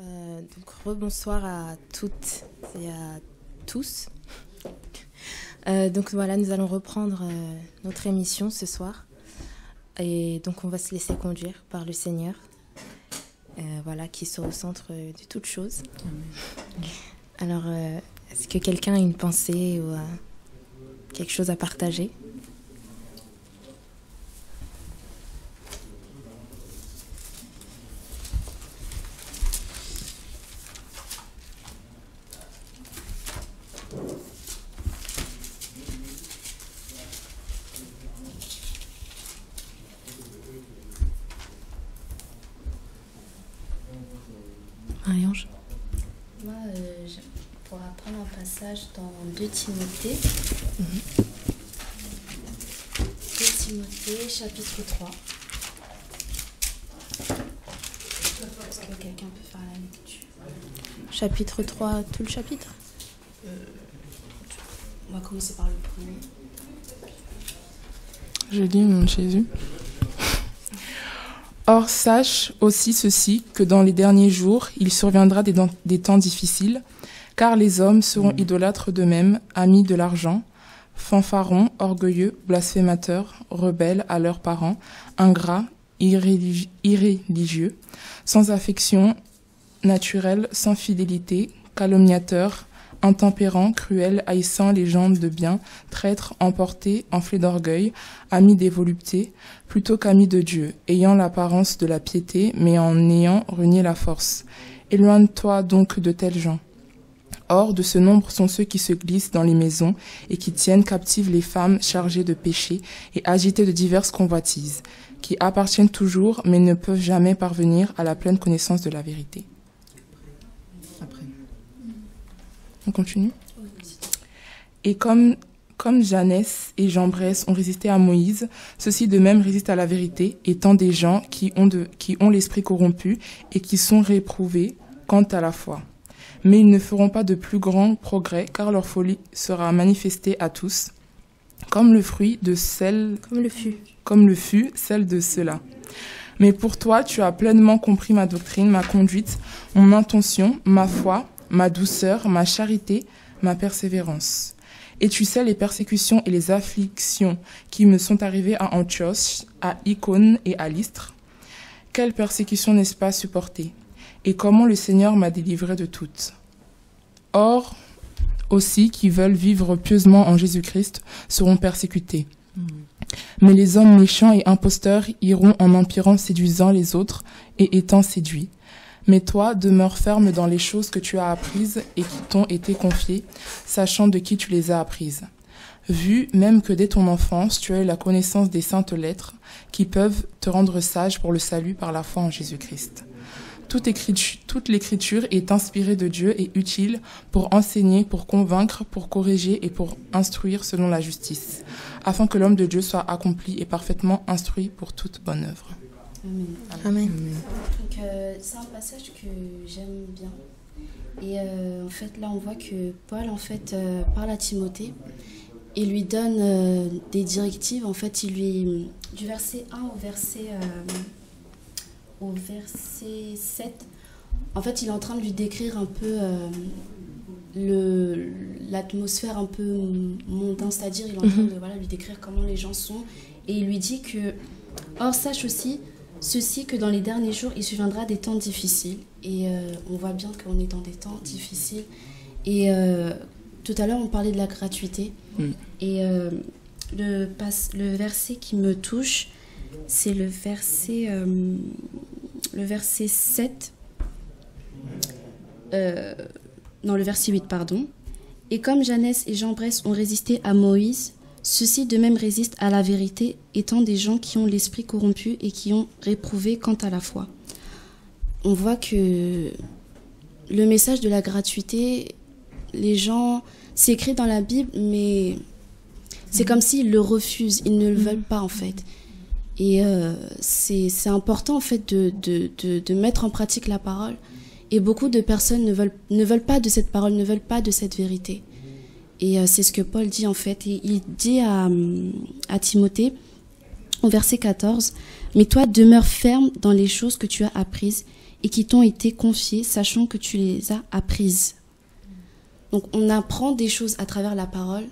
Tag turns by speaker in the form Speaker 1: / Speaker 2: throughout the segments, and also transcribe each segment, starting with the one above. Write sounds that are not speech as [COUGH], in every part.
Speaker 1: Euh, donc rebonsoir à toutes et à tous. Euh, donc voilà, nous allons reprendre euh, notre émission ce soir. Et donc on va se laisser conduire par le Seigneur, voilà, qui sera au centre de toute chose. Alors, est-ce que quelqu'un a une pensée ou quelque chose à partager Marie-Ange
Speaker 2: Moi, euh, je pourrais apprendre un passage dans 2 Timothée. 2 Timothée, chapitre 3. Est-ce que quelqu'un peut faire la lecture?
Speaker 1: Chapitre 3, tout le chapitre?
Speaker 2: On va commencer par le premier.
Speaker 3: Je lis au nom de Jésus. Or, sache aussi ceci, que dans les derniers jours, il surviendra des, des temps difficiles, car les hommes seront idolâtres d'eux-mêmes, amis de l'argent, fanfarons, orgueilleux, blasphémateurs, rebelles à leurs parents, ingrats, irréligi- irréligieux, sans affection naturelle, sans fidélité, calomniateurs, intempérants, cruels, haïssant les gens de bien, traîtres, emportés, enflés d'orgueil, amis des voluptés, plutôt qu'amis de Dieu, ayant l'apparence de la piété, mais en ayant renié la force. Éloigne-toi donc de tels gens. Or, de ce nombre sont ceux qui se glissent dans les maisons et qui tiennent captives les femmes chargées de péché et agitées de diverses convoitises, qui appartiennent toujours mais ne peuvent jamais parvenir à la pleine connaissance de la vérité.
Speaker 4: Après.
Speaker 3: On continue? Et comme, comme Jeannès et Jean-Bresse ont résisté à Moïse, ceux-ci de même résistent à la vérité, étant des gens qui ont, de, qui ont l'esprit corrompu et qui sont réprouvés quant à la foi. Mais ils ne feront pas de plus grands progrès, car leur folie sera manifestée à tous, comme le fruit de celle
Speaker 1: Comme le fut.
Speaker 3: comme le fut celle de ceux-là. Mais pour toi, tu as pleinement compris ma doctrine, ma conduite, mon intention, ma foi, ma douceur, ma charité, ma persévérance. Et tu sais les persécutions et les afflictions qui me sont arrivées à Antioche, à Icône et à Lystre. Quelles persécutions n'est-ce pas supportées Et comment le Seigneur m'a délivré de toutes. Or, aussi qui veulent vivre pieusement en Jésus-Christ seront persécutés. Mais les hommes méchants et imposteurs iront en empirant, séduisant les autres et étant séduits. Mais toi, demeure ferme dans les choses que tu as apprises et qui t'ont été confiées, sachant de qui tu les as apprises. Vu même que dès ton enfance, tu as eu la connaissance des saintes lettres qui peuvent te rendre sage pour le salut par la foi en Jésus-Christ. Toute, écritu- toute l'écriture est inspirée de Dieu et utile pour enseigner, pour convaincre, pour corriger et pour instruire selon la justice, afin que l'homme de Dieu soit accompli et parfaitement instruit pour toute bonne œuvre.
Speaker 2: Amen.
Speaker 1: Amen.
Speaker 2: Donc, euh, c'est un passage que j'aime bien. Et euh, en fait, là, on voit que Paul, en fait, euh, parle à Timothée et lui donne euh, des directives. En fait, il lui du verset 1 au verset euh, au verset 7. En fait, il est en train de lui décrire un peu euh, le l'atmosphère un peu mondain, c'est-à-dire il est en train de voilà lui décrire comment les gens sont. Et il lui dit que or sache aussi ceci que dans les derniers jours il surviendra des temps difficiles. Et euh, on voit bien qu'on est dans des temps difficiles. Et euh, tout à l'heure on parlait de la gratuité.
Speaker 3: Mm.
Speaker 2: et le verset qui me touche c'est le verset euh, le verset 7 euh, non le verset 8 pardon. Et comme Jeannès et Jean Bresse ont résisté à Moïse ceux-ci de même résistent à la vérité étant des gens qui ont l'esprit corrompu et qui ont réprouvé quant à la foi. On voit que le message de la gratuité les gens c'est écrit dans la Bible mais c'est comme s'ils le refusent ils ne le veulent pas en fait et euh, c'est important en fait de, de, de, de mettre en pratique la parole. Et beaucoup de personnes ne veulent, ne veulent pas de cette parole, ne veulent pas de cette vérité. Et euh, c'est ce que Paul dit en fait. Et il dit à, à Timothée, au verset 14, Mais toi demeure ferme dans les choses que tu as apprises et qui t'ont été confiées, sachant que tu les as apprises. Donc on apprend des choses à travers la parole,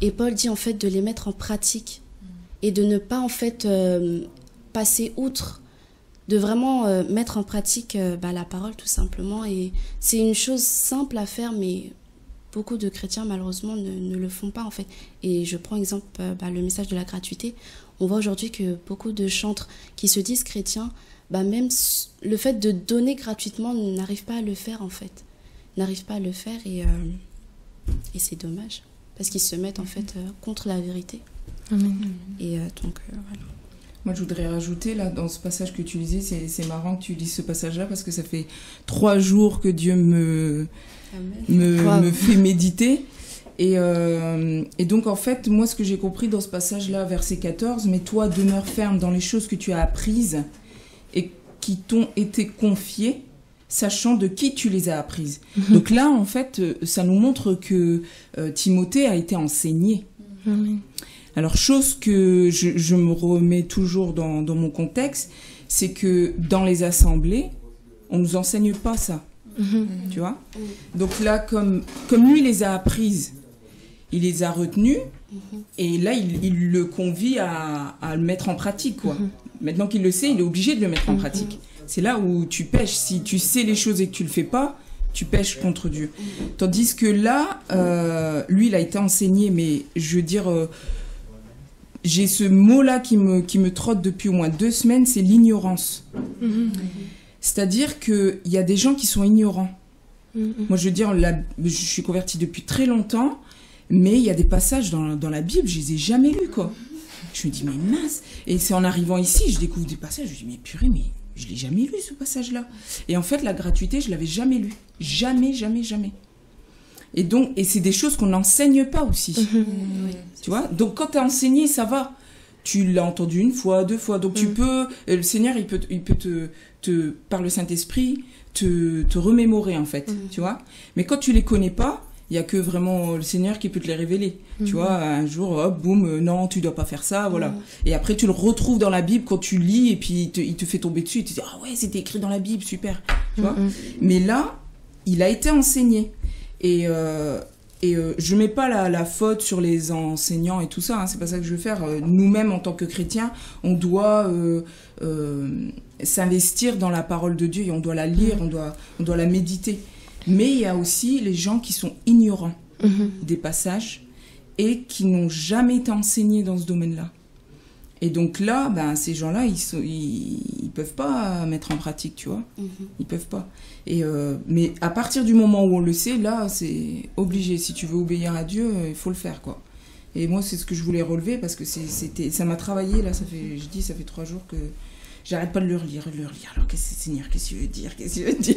Speaker 2: et Paul dit en fait de les mettre en pratique et de ne pas en fait euh, passer outre, de vraiment euh, mettre en pratique euh, bah, la parole tout simplement. Et c'est une chose simple à faire, mais beaucoup de chrétiens malheureusement ne, ne le font pas en fait. Et je prends exemple bah, le message de la gratuité. On voit aujourd'hui que beaucoup de chantres qui se disent chrétiens, bah, même le fait de donner gratuitement n'arrivent pas à le faire en fait. N'arrivent pas à le faire et, et c'est dommage. Parce qu'ils se mettent en fait euh, contre la vérité.
Speaker 1: Amen.
Speaker 2: Et euh, donc euh, voilà.
Speaker 5: Moi, je voudrais rajouter, là, dans ce passage que tu lisais, c'est c'est marrant que tu lises ce passage-là parce que ça fait trois jours que Dieu me, me,
Speaker 1: Wow.
Speaker 5: me fait méditer. Et, euh, et donc, en fait, moi, ce que j'ai compris dans ce passage-là, verset 14, mais toi, demeure ferme dans les choses que tu as apprises et qui t'ont été confiées, sachant de qui tu les as apprises. Donc là, en fait, ça nous montre que euh, Timothée a été enseigné.
Speaker 1: Amen.
Speaker 5: Alors, chose que je, je me remets toujours dans, dans mon contexte, c'est que dans les assemblées, on nous enseigne pas ça,
Speaker 1: Mhm.
Speaker 5: tu vois? Donc là, comme, comme lui les a apprises, il les a retenues, et là, il, il le convie à, à le mettre en pratique, quoi. Maintenant qu'il le sait, il est obligé de le mettre en pratique. C'est là où tu pêches. Si tu sais les choses et que tu le fais pas, tu pêches contre Dieu. Tandis que là, euh, lui, il a été enseigné, mais je veux dire, euh, j'ai ce mot-là qui me, qui me trotte depuis au moins deux semaines, c'est l'ignorance. C'est-à-dire qu'il y a des gens qui sont ignorants.
Speaker 1: Mhm.
Speaker 5: Moi, je veux dire, la- je suis convertie depuis très longtemps, mais il y a des passages dans, dans la Bible, je les ai jamais lus, quoi. Je me dis, mais mince. Et c'est en arrivant ici, je découvre des passages, je me dis, mais purée, mais je l'ai jamais lu, ce passage-là. Et en fait, la gratuité, je l'avais jamais lu. Jamais, jamais, jamais. Et donc, et c'est des choses qu'on n'enseigne pas aussi. Tu vois? Donc, quand tu es enseigné, ça va. Tu l'as entendu une fois, deux fois. Donc, tu
Speaker 1: Mm.
Speaker 5: peux. euh, Le Seigneur, il peut, il peut te, te, par le Saint-Esprit, te, te remémorer, en fait.
Speaker 1: Mm.
Speaker 5: Tu vois? Mais quand tu les connais pas, il y a que vraiment le Seigneur qui peut te les révéler. Tu
Speaker 1: Mhm.
Speaker 5: vois, un jour, hop, boum, euh, non, tu dois pas faire ça, voilà.
Speaker 2: Mhm.
Speaker 5: Et après, tu le retrouves dans la Bible quand tu lis, et puis il te, il te fait tomber dessus, et tu te dis, ah ouais, c'était écrit dans la Bible, super. Tu vois?
Speaker 1: Mhm.
Speaker 5: mais là, il a été enseigné. Et, euh, et euh, je mets pas la, la faute sur les enseignants et tout ça, hein, c'est pas ça que je veux faire. Euh, Nous-mêmes, en tant que chrétiens, on doit euh, euh, s'investir dans la parole de Dieu et on doit la lire, on doit, on doit la méditer. Mais il y a aussi les gens qui sont ignorants
Speaker 1: Mhm.
Speaker 5: des passages et qui n'ont jamais été enseignés dans ce domaine-là. Et donc là, ben, ces gens-là, ils, sont, ils, ils peuvent pas mettre en pratique, tu vois.
Speaker 2: Mhm.
Speaker 5: Ils peuvent pas. Et euh, mais à partir du moment où on le sait, là, c'est obligé. Si tu veux obéir à Dieu, euh, il faut le faire, quoi. Et moi, c'est ce que je voulais relever parce que c'était, ça m'a travaillé. Là, ça fait, je dis, ça fait trois jours que j'arrête pas de le relire, de le relire. Alors, qu'est-ce que c'est, Seigneur? Qu'est-ce qu'il veut dire? Qu'est-ce qu'il veut dire?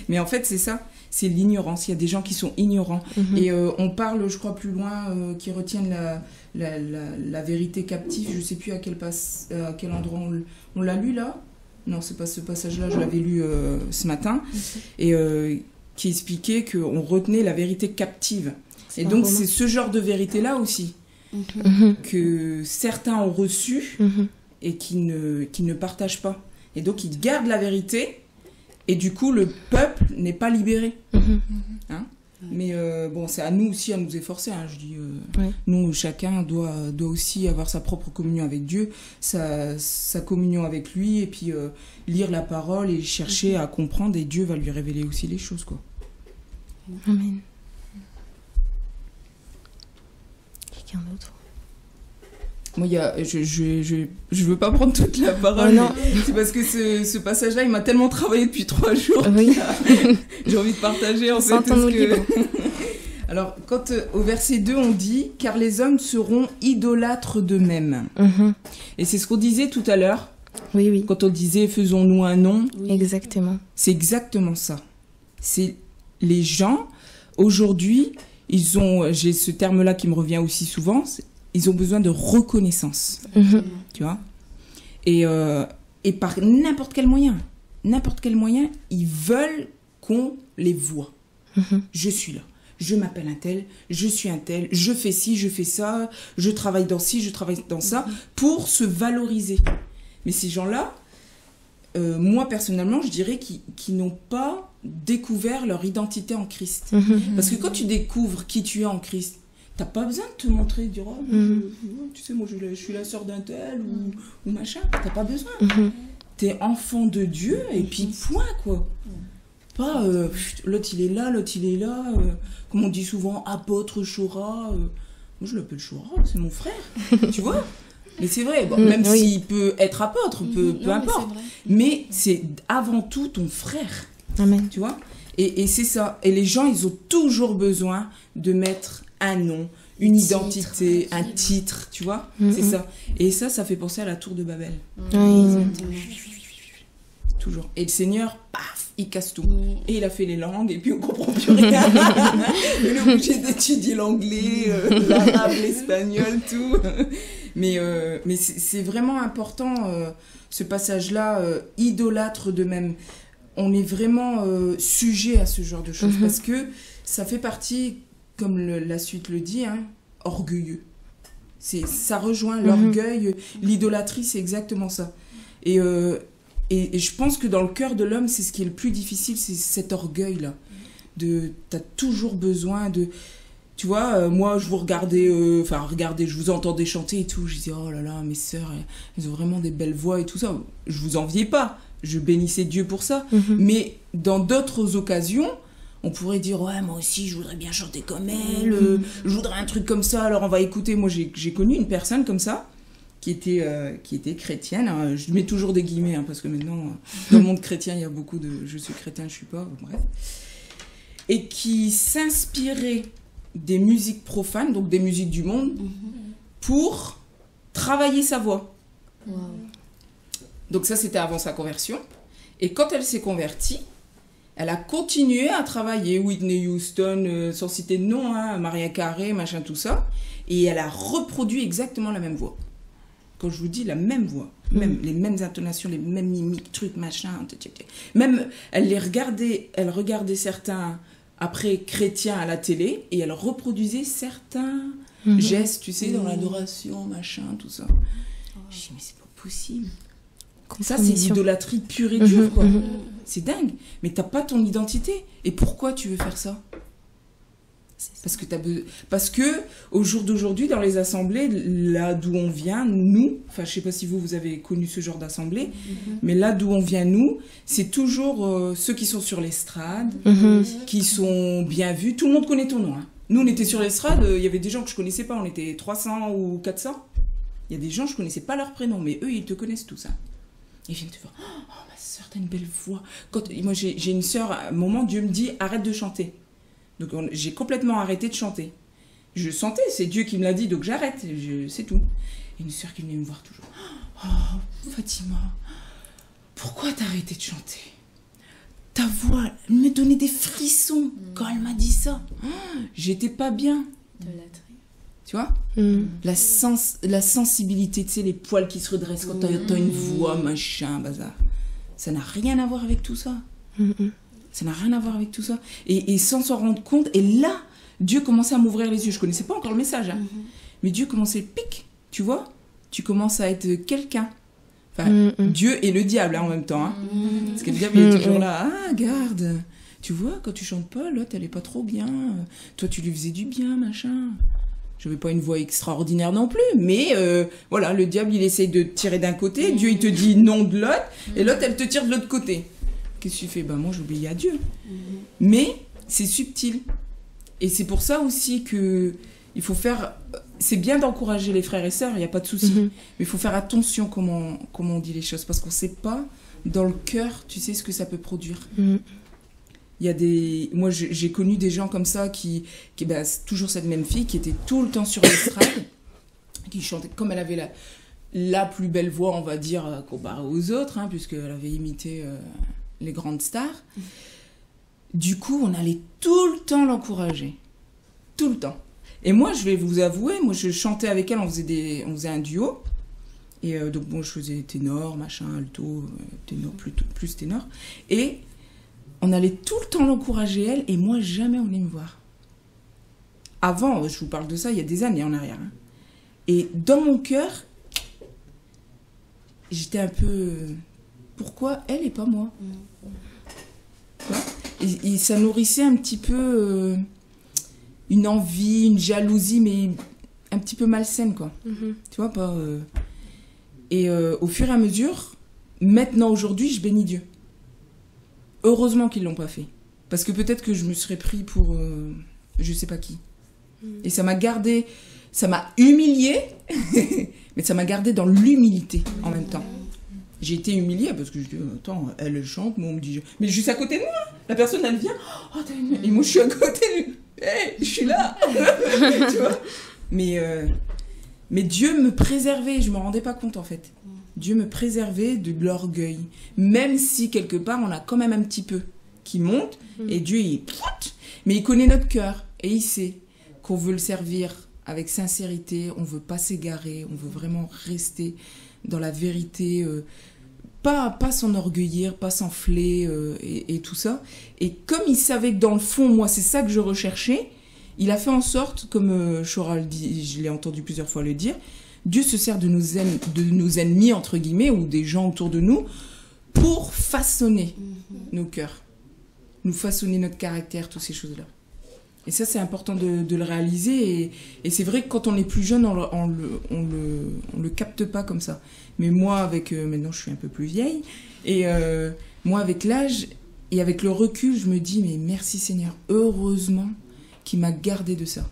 Speaker 5: [LAUGHS] Mais en fait, c'est ça. C'est l'ignorance. Il y a des gens qui sont ignorants.
Speaker 1: Mhm.
Speaker 5: Et euh, on parle, je crois, plus loin, euh, qui retiennent la, la, la, la vérité captive. Je sais plus à quel, passe, euh, à quel endroit on, on l'a lu là. Non, c'est pas ce passage-là, je l'avais lu euh, ce matin. Et qui expliquait qu'on retenait la vérité captive. Et
Speaker 1: pas
Speaker 5: donc, c'est ce genre de vérité-là aussi
Speaker 2: Mhm.
Speaker 1: Mhm.
Speaker 5: que certains ont reçu. Et qui ne, qui ne partagent pas. Et donc, ils gardent la vérité. Et du coup, le peuple n'est pas libéré.
Speaker 1: Mhm.
Speaker 5: Mais euh, bon, c'est à nous aussi à nous efforcer. hein, je dis, euh,
Speaker 1: Ouais.
Speaker 5: nous, chacun doit, doit aussi avoir sa propre communion avec Dieu, sa, sa communion avec lui, et puis euh, lire la parole et chercher à comprendre. Et Dieu va lui révéler aussi les choses, quoi.
Speaker 1: Amen. Quelqu'un d'autre?
Speaker 5: Moi, y a, je, je, je, je veux pas prendre toute la parole.
Speaker 1: Oh
Speaker 5: C'est parce que ce, ce passage-là, il m'a tellement travaillé depuis trois jours.
Speaker 1: Oui.
Speaker 5: J'ai envie de partager en fait.
Speaker 1: Sentons-nous
Speaker 5: ce que-. [LAUGHS] Alors, quand euh, au verset 2, on dit Car les hommes seront idolâtres d'eux-mêmes.
Speaker 1: Mhm.
Speaker 5: Et c'est ce qu'on disait tout à l'heure,
Speaker 1: Oui, oui.
Speaker 5: quand on disait Faisons-nous un nom.
Speaker 2: Oui.
Speaker 1: Exactement.
Speaker 5: C'est exactement ça. C'est les gens, aujourd'hui, ils ont, j'ai ce terme-là qui me revient aussi souvent, ils ont besoin de reconnaissance.
Speaker 1: Mhm.
Speaker 5: tu vois? Et, euh, et par n'importe quel moyen, n'importe quel moyen, ils veulent qu'on les voit.
Speaker 1: Mhm.
Speaker 5: Je suis là. Je m'appelle un tel, je suis un tel, je fais ci, je fais ça, je travaille dans ci, je travaille dans ça, pour se valoriser. Mais ces gens-là, euh, moi personnellement, je dirais qui, qui n'ont pas découvert leur identité en Christ.
Speaker 1: Mhm.
Speaker 5: Parce que quand tu découvres qui tu es en Christ, t'as pas besoin de te montrer, dire, oh,
Speaker 1: Mhm.
Speaker 5: je- tu sais, moi je, je suis la sœur d'un tel ou, ou machin. T'as pas besoin.
Speaker 1: Mhm.
Speaker 5: T'es enfant de Dieu et puis point quoi. Pas euh, l'autre il est là, l'autre il est là. euh, comme on dit souvent, apôtre Chora. euh, moi je l'appelle Chora, c'est mon frère. [LAUGHS] tu vois Mais c'est vrai, bon,
Speaker 1: Mm,
Speaker 5: même
Speaker 1: oui.
Speaker 5: s'il peut être apôtre, peu,
Speaker 2: Mhm.
Speaker 5: peu
Speaker 2: Non, mais
Speaker 5: importe. Mais c'est avant tout ton frère
Speaker 1: Amen.
Speaker 5: tu vois Et, et c'est ça. Et les gens, ils ont toujours besoin de mettre un nom, une
Speaker 2: Titre,
Speaker 5: identité,
Speaker 2: un
Speaker 5: un
Speaker 2: titre.
Speaker 5: titre, tu vois. C'est ça. Et ça, ça fait penser à la tour de Babel. Toujours. Et le Seigneur, paf, il casse tout.
Speaker 2: Mhm.
Speaker 5: Et il a fait les langues, et puis on comprend plus rien. [LAUGHS] il est obligé d'étudier l'anglais, euh, l'arabe, l'espagnol, tout. Mais, euh, mais c'est vraiment important, euh, ce passage-là, euh, idolâtre de même. On est vraiment euh, sujet à ce genre de choses,
Speaker 1: Mhm.
Speaker 5: parce que ça fait partie, comme le- la suite le dit, hein, orgueilleux. C'est, ça rejoint
Speaker 1: Mhm.
Speaker 5: l'orgueil, l'idolâtrie, c'est exactement ça. Et, euh, et, et je pense que dans le cœur de l'homme, c'est ce qui est le plus difficile, c'est cet orgueil-là. De, t'as toujours besoin de, tu vois, euh, moi je vous regardais, euh, enfin regardez, je vous entendais chanter et tout, je disais oh là là, mes sœurs, elles, elles ont vraiment des belles voix et tout ça. Je vous enviais pas, je bénissais Dieu pour ça.
Speaker 1: Mhm.
Speaker 5: Mais dans d'autres occasions, on pourrait dire ouais moi aussi je voudrais bien chanter comme elle, euh, je voudrais un truc comme ça. Alors on va écouter. Moi j'ai connu une personne comme ça qui était euh, qui était chrétienne. hein. Je mets toujours des guillemets hein, parce que maintenant euh, dans le monde chrétien il y a beaucoup de je suis chrétien je suis pas bref et qui s'inspirait des musiques profanes donc des musiques du monde
Speaker 2: Mhm.
Speaker 5: pour travailler sa voix.
Speaker 2: Wow.
Speaker 5: Donc ça, c'était avant sa conversion. Et quand elle s'est convertie, elle a continué à travailler. Whitney Houston, euh, sans citer de nom, hein, Maria Carey, machin, tout ça. Et elle a reproduit exactement la même voix. Quand je vous dis la même voix, même les mêmes intonations, les mêmes mimiques, trucs, machin, même elle les regardait, elle regardait certains après chrétiens à la télé et elle reproduisait certains
Speaker 1: Mhm.
Speaker 5: gestes, tu sais, dans
Speaker 2: Mhm.
Speaker 5: l'adoration, machin, tout ça. Je dis mais c'est pas possible. Ça, c'est l'idolâtrie pure et dure,
Speaker 1: Mhm,
Speaker 5: quoi.
Speaker 1: mhm.
Speaker 5: C'est dingue. Mais t'as pas ton identité. Et pourquoi tu veux faire ça? Parce que t'as be- Parce que au jour d'aujourd'hui, dans les assemblées, là d'où on vient, nous, enfin, je sais pas si vous vous avez connu ce genre d'assemblée, mais là d'où on vient nous, c'est toujours euh, ceux qui sont sur l'estrade,
Speaker 1: Mhm.
Speaker 5: qui sont bien vus. Tout le monde connaît ton nom. hein. Nous, on était sur l'estrade, euh, il y avait des gens que je connaissais pas, on était 300 ou 400. Il y a des gens, je connaissais pas leur prénom, mais eux, ils te connaissent tous. Hein. Viennent te voir. Oh, ma soeur, t'as une belle voix. Quand, moi, j'ai j'ai une soeur, à un moment, Dieu me dit arrête de chanter. Donc, on- j'ai complètement arrêté de chanter. Je sentais, c'est Dieu qui me l'a dit, donc j'arrête, je- c'est tout. Et une soeur qui venait me voir toujours. Oh, Fatima, pourquoi t'as arrêté de chanter? Ta voix elle me donnait des frissons quand elle m'a dit ça. Oh, J'étais pas bien. Tu vois
Speaker 1: Mhm.
Speaker 5: la, sens la sensibilité, tu sais, les poils qui se redressent quand t'as t'as une voix, machin, bazar. Ça n'a rien à voir avec tout ça.
Speaker 1: Mhm.
Speaker 5: Ça n'a rien à voir avec tout ça. Et, et sans s'en rendre compte, et là, Dieu commençait à m'ouvrir les yeux. Je connaissais pas encore le message, hein. mais Dieu commençait, pic, tu vois, tu commences à être quelqu'un. Enfin. Dieu et le diable hein, en même temps. hein. Parce que le diable, il est toujours là. Ah, garde, tu vois, quand tu chantes pas, l'autre, elle est pas trop bien. Toi, tu lui faisais du bien, machin. Je n'avais pas une voix extraordinaire non plus, mais euh, voilà, le diable, il essaye de te tirer d'un côté, Dieu, il te dit non de l'autre, et l'autre, elle te tire de l'autre côté. Qu'est-ce que tu fais? Ben moi, j'obéis à Dieu. Mais c'est subtil. Et c'est pour ça aussi que il faut faire... C'est bien d'encourager les frères et sœurs, il n'y a pas de souci.
Speaker 1: Mhm.
Speaker 5: Mais il faut faire attention comment, comment on dit les choses, parce qu'on ne sait pas, dans le cœur, tu sais ce que ça peut produire. Il y a des... Moi, j'ai connu des gens comme ça qui... qui ben, toujours cette même fille qui était tout le temps sur l'estrade, [COUGHS] qui chantait comme elle avait la, la plus belle voix, on va dire, euh, comparée aux autres, hein, puisqu'elle avait imité euh, les grandes stars. Du coup, on allait tout le temps l'encourager. Tout le temps. Et moi, je vais vous avouer, moi, je chantais avec elle, on faisait, des, on faisait un duo. Et euh, donc, bon, je faisais ténor, machin, alto, ténor, plus, plus ténor. Et on allait tout le temps l'encourager, elle, et moi, jamais on venait me voir. Avant, je vous parle de ça, il y a des années en arrière. hein. Et dans mon cœur, j'étais un peu. pourquoi elle et pas moi? Et, et ça nourrissait un petit peu euh, une envie, une jalousie, mais un petit peu malsaine, quoi.
Speaker 1: Mhm.
Speaker 5: Tu vois, pas. euh, Et euh, au fur et à mesure, maintenant, aujourd'hui, je bénis Dieu. Heureusement qu'ils l'ont pas fait. Parce que peut-être que je me serais pris pour. euh, je sais pas qui. Et ça m'a gardé. Ça m'a humilié, [LAUGHS] mais ça m'a gardé dans l'humilité en même temps. J'ai été humiliée parce que je dis, attends, elle chante, moi on me dit, mais juste à côté de moi, la personne elle vient, oh, t'as une- et moi je suis à côté, de... [LAUGHS] Hey, je suis là, [LAUGHS] tu vois. Mais, euh, mais Dieu me préservait, je me rendais pas compte en fait. Dieu me préservait de l'orgueil, même si quelque part on a quand même un petit peu qui monte, et Dieu il, mais il connaît notre cœur et il sait qu'on veut le servir avec sincérité, on veut pas s'égarer, on veut vraiment rester dans la vérité, euh, pas, pas s'enorgueillir, pas s'enfler euh, et, et tout ça. Et comme il savait que dans le fond, moi, c'est ça que je recherchais, il a fait en sorte, comme euh, Choral dit, je l'ai entendu plusieurs fois le dire, Dieu se sert de nos, en- de nos ennemis, entre guillemets, ou des gens autour de nous, pour façonner nos cœurs, nous façonner notre caractère, toutes ces choses-là. Et ça, c'est important de, de le réaliser. Et, et c'est vrai que quand on est plus jeune, on le, on le, on le, on le capte pas comme ça. Mais moi, avec euh, maintenant, je suis un peu plus vieille. Et euh, moi, avec l'âge et avec le recul, je me dis, mais merci Seigneur, heureusement qu'il m'a gardé de ça.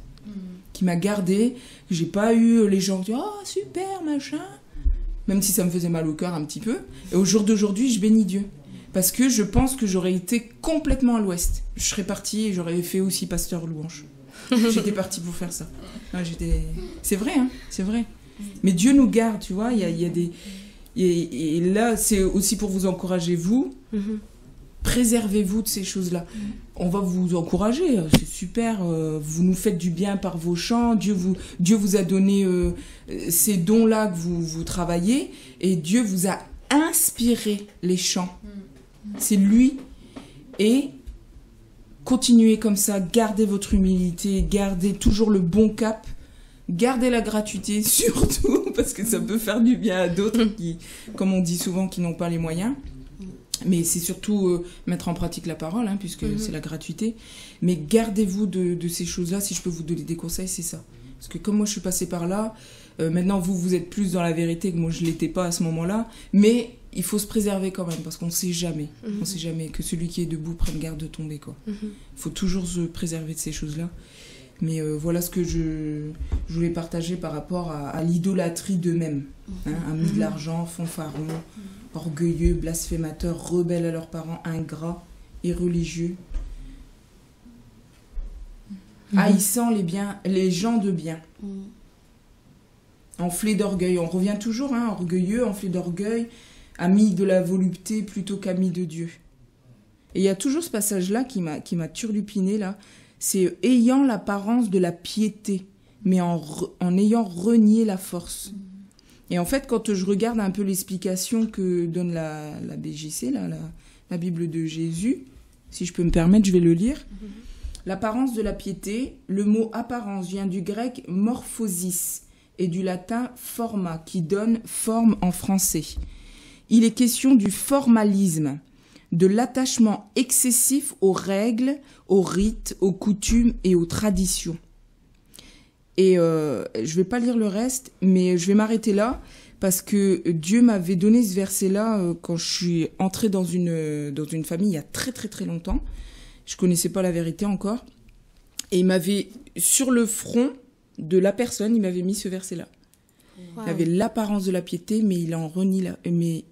Speaker 5: Qui m'a gardé, que j'ai pas eu les gens qui disent, oh super, machin. Même si ça me faisait mal au cœur un petit peu. Et au jour d'aujourd'hui, je bénis Dieu. Parce que je pense que j'aurais été complètement à l'ouest. Je serais partie et j'aurais fait aussi pasteur louange. [LAUGHS] J'étais partie pour faire ça. J'étais... C'est vrai, hein, c'est vrai. Mais Dieu nous garde, tu vois. Il y a, il y a des. Et, et là, c'est aussi pour vous encourager, vous.
Speaker 1: Mhm.
Speaker 5: Préservez-vous de ces choses-là. On va vous encourager, euh, c'est super. euh, Vous nous faites du bien par vos chants. Dieu vous, Dieu vous a donné euh, ces dons-là que vous, vous travaillez. Et Dieu vous a inspiré les chants. C'est lui. Et continuez comme ça, gardez votre humilité, gardez toujours le bon cap, gardez la gratuité [LAUGHS] surtout, parce que ça peut faire du bien à d'autres qui, comme on dit souvent, qui n'ont pas les moyens. Mais c'est surtout euh, mettre en pratique la parole, hein, puisque
Speaker 1: Mhm.
Speaker 5: c'est la gratuité. Mais gardez-vous de, de ces choses-là. Si je peux vous donner des conseils, c'est ça. Parce que comme moi je suis passée par là, euh, maintenant vous, vous êtes plus dans la vérité que moi je l'étais pas à ce moment-là. Mais il faut se préserver quand même, parce qu'on sait jamais.
Speaker 1: Mhm.
Speaker 5: On sait jamais que celui qui est debout prenne garde de tomber.
Speaker 1: Mhm.
Speaker 5: Il faut toujours se préserver de ces choses-là. Mais euh, voilà ce que je, je voulais partager par rapport à, à l'idolâtrie d'eux-mêmes. Hein, amis de l'argent, fanfarons, orgueilleux, blasphémateurs, rebelles à leurs parents, ingrats et religieux. Haïssant les, biens, les gens de bien.
Speaker 2: Mm.
Speaker 5: Enflés d'orgueil. On revient toujours, hein, orgueilleux, enflés d'orgueil, amis de la volupté plutôt qu'amis de Dieu. Et il y a toujours ce passage-là qui m'a turlupiné là. C'est ayant l'apparence de la piété, mais en, en ayant renié la force. Et en fait, quand je regarde un peu l'explication que donne la, la BJC, la, la Bible de Jésus, si je peux me permettre, je vais le lire. L'apparence de la piété, le mot apparence vient du grec morphosis et du latin forma, qui donne forme en français. Il est question du formalisme, de l'attachement excessif aux règles, aux rites, aux coutumes et aux traditions. Et euh, je vais pas lire le reste, mais je vais m'arrêter là parce que Dieu m'avait donné ce verset-là euh, quand je suis entrée dans une euh, dans une famille il y a très très très longtemps. Je connaissais pas la vérité encore, et il m'avait sur le front de la personne, il m'avait mis ce verset-là.
Speaker 1: Wow.
Speaker 5: Il avait l'apparence de la piété, mais il en renie la, mais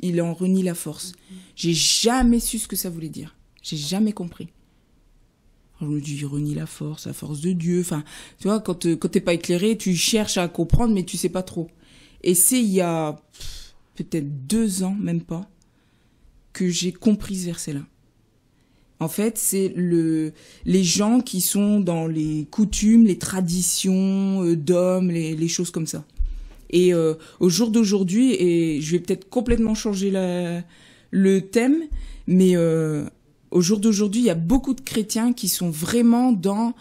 Speaker 5: il en renie la force. J'ai jamais su ce que ça voulait dire. J'ai jamais compris. Je me dis, il renie la force, la force de Dieu. Enfin, tu vois, quand, euh, quand t'es pas éclairé, tu cherches à comprendre, mais tu sais pas trop. Et c'est il y a peut-être deux ans, même pas, que j'ai compris ce verset-là. En fait, c'est le les gens qui sont dans les coutumes, les traditions euh, d'hommes, les, les choses comme ça. Et euh, au jour d'aujourd'hui, et je vais peut-être complètement changer la, le thème, mais euh, au jour d'aujourd'hui, il y a beaucoup de chrétiens qui sont vraiment dans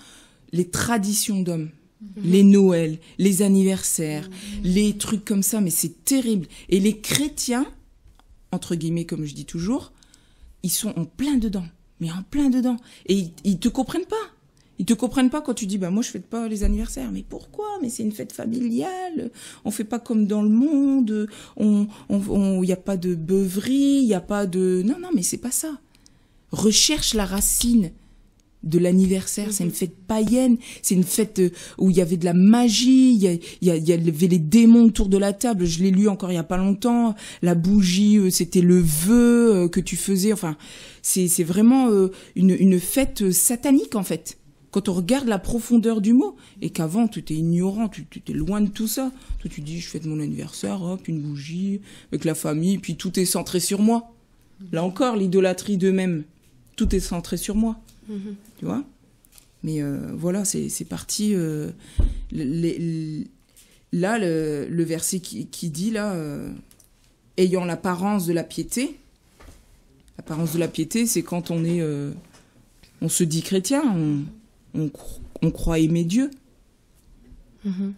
Speaker 5: les traditions d'hommes. Les Noëls, les anniversaires, les trucs comme ça, mais c'est terrible. Et les chrétiens entre guillemets, comme je dis toujours, ils sont en plein dedans, mais en plein dedans. Et ils, ils te comprennent pas. Ils te comprennent pas quand tu dis bah moi je fête pas les anniversaires. Mais pourquoi? Mais c'est une fête familiale. On fait pas comme dans le monde. On on il y a pas de beuverie, il y a pas de non non mais c'est pas ça. Recherche la racine de l'anniversaire. C'est une fête païenne. C'est une fête euh, où il y avait de la magie. Il y, a, y, avait les démons autour de la table. Je l'ai lu encore il y a pas longtemps. La bougie, euh, c'était le vœu euh, que tu faisais. Enfin, c'est vraiment une, une fête satanique en fait. Quand on regarde la profondeur du mot, et qu'avant tu étais ignorant, tu tu étais loin de tout ça. Toi tu dis je fête mon anniversaire, hop, une bougie, avec la famille, puis tout est centré sur moi. Là encore, l'idolâtrie d'eux-mêmes. Tout est centré sur moi. Tu vois? Mais euh, voilà c'est parti euh, les- les- là le, le verset qui, qui dit là euh, ayant l'apparence de la piété l'apparence de la piété c'est quand on est on se dit chrétien on, on, cro- on croit aimer Dieu.
Speaker 1: Mhm.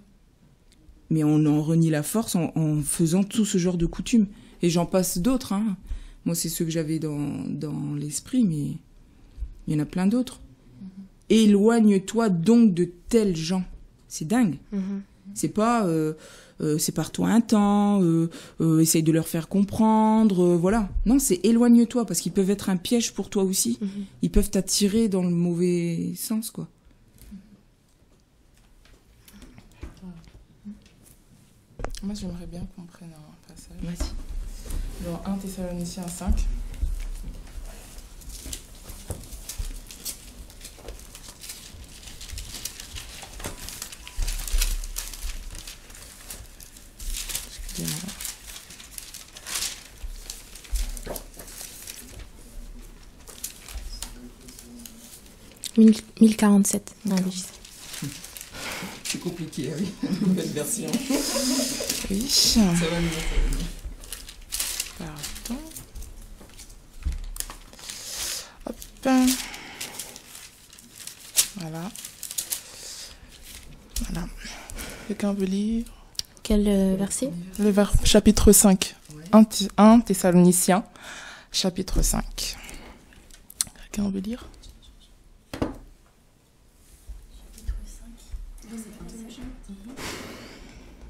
Speaker 5: mais on en renie la force en, en faisant tout ce genre de coutumes. Et j'en passe d'autres hein. Moi c'est ceux que j'avais dans, dans l'esprit mais il y en a plein d'autres. Éloigne-toi donc de tels gens. C'est dingue.
Speaker 1: Mhm.
Speaker 5: c'est pas euh, euh, sépare-toi un temps euh, euh, essaye de leur faire comprendre euh, voilà. Non c'est éloigne-toi parce qu'ils peuvent être un piège pour toi aussi.
Speaker 1: Mhm.
Speaker 5: ils peuvent t'attirer dans le mauvais sens quoi.
Speaker 3: Moi, j'aimerais bien qu'on prenne un passage.
Speaker 5: vas-y
Speaker 3: Dans 1 Thessaloniciens 5. Excusez-moi.
Speaker 1: Mille- 1047. dans le logiciel.
Speaker 5: c'est compliqué oui [LAUGHS] nouvelle version
Speaker 3: Oui.
Speaker 5: ça va mieux
Speaker 3: Pardon. Hop. Voilà. Voilà. Quelqu'un veut lire
Speaker 1: Quel euh, verset
Speaker 3: Le vers chapitre 5. 1, Thi- 1 Thessaloniciens, chapitre 5. Quelqu'un veut lire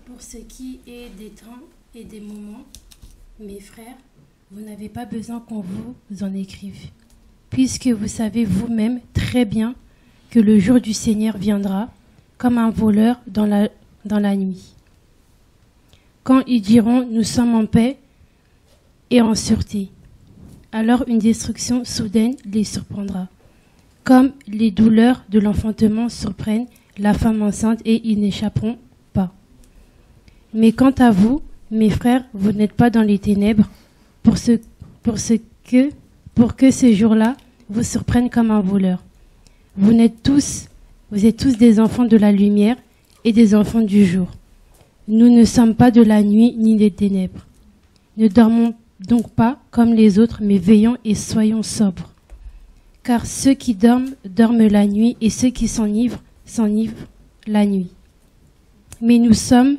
Speaker 6: Pour ce qui est des temps et des moments, mes frères, vous n'avez pas besoin qu'on vous en écrive, puisque vous savez vous-même très bien que le jour du Seigneur viendra comme un voleur dans la, nuit. Quand ils diront nous sommes en paix et en sûreté, alors une destruction soudaine les surprendra, comme les douleurs de l'enfantement surprennent la femme enceinte et ils n'échapperont pas. Mais quant à vous, mes frères, vous n'êtes pas dans les ténèbres pour ce que, pour que ces jours-là vous surprennent comme un voleur. Vous n'êtes tous, vous êtes tous des enfants de la lumière et des enfants du jour. Nous ne sommes pas de la nuit ni des ténèbres. Ne dormons donc pas comme les autres, mais veillons et soyons sobres. Car ceux qui dorment, dorment la nuit, et ceux qui s'enivrent, s'enivrent la nuit. Mais nous sommes,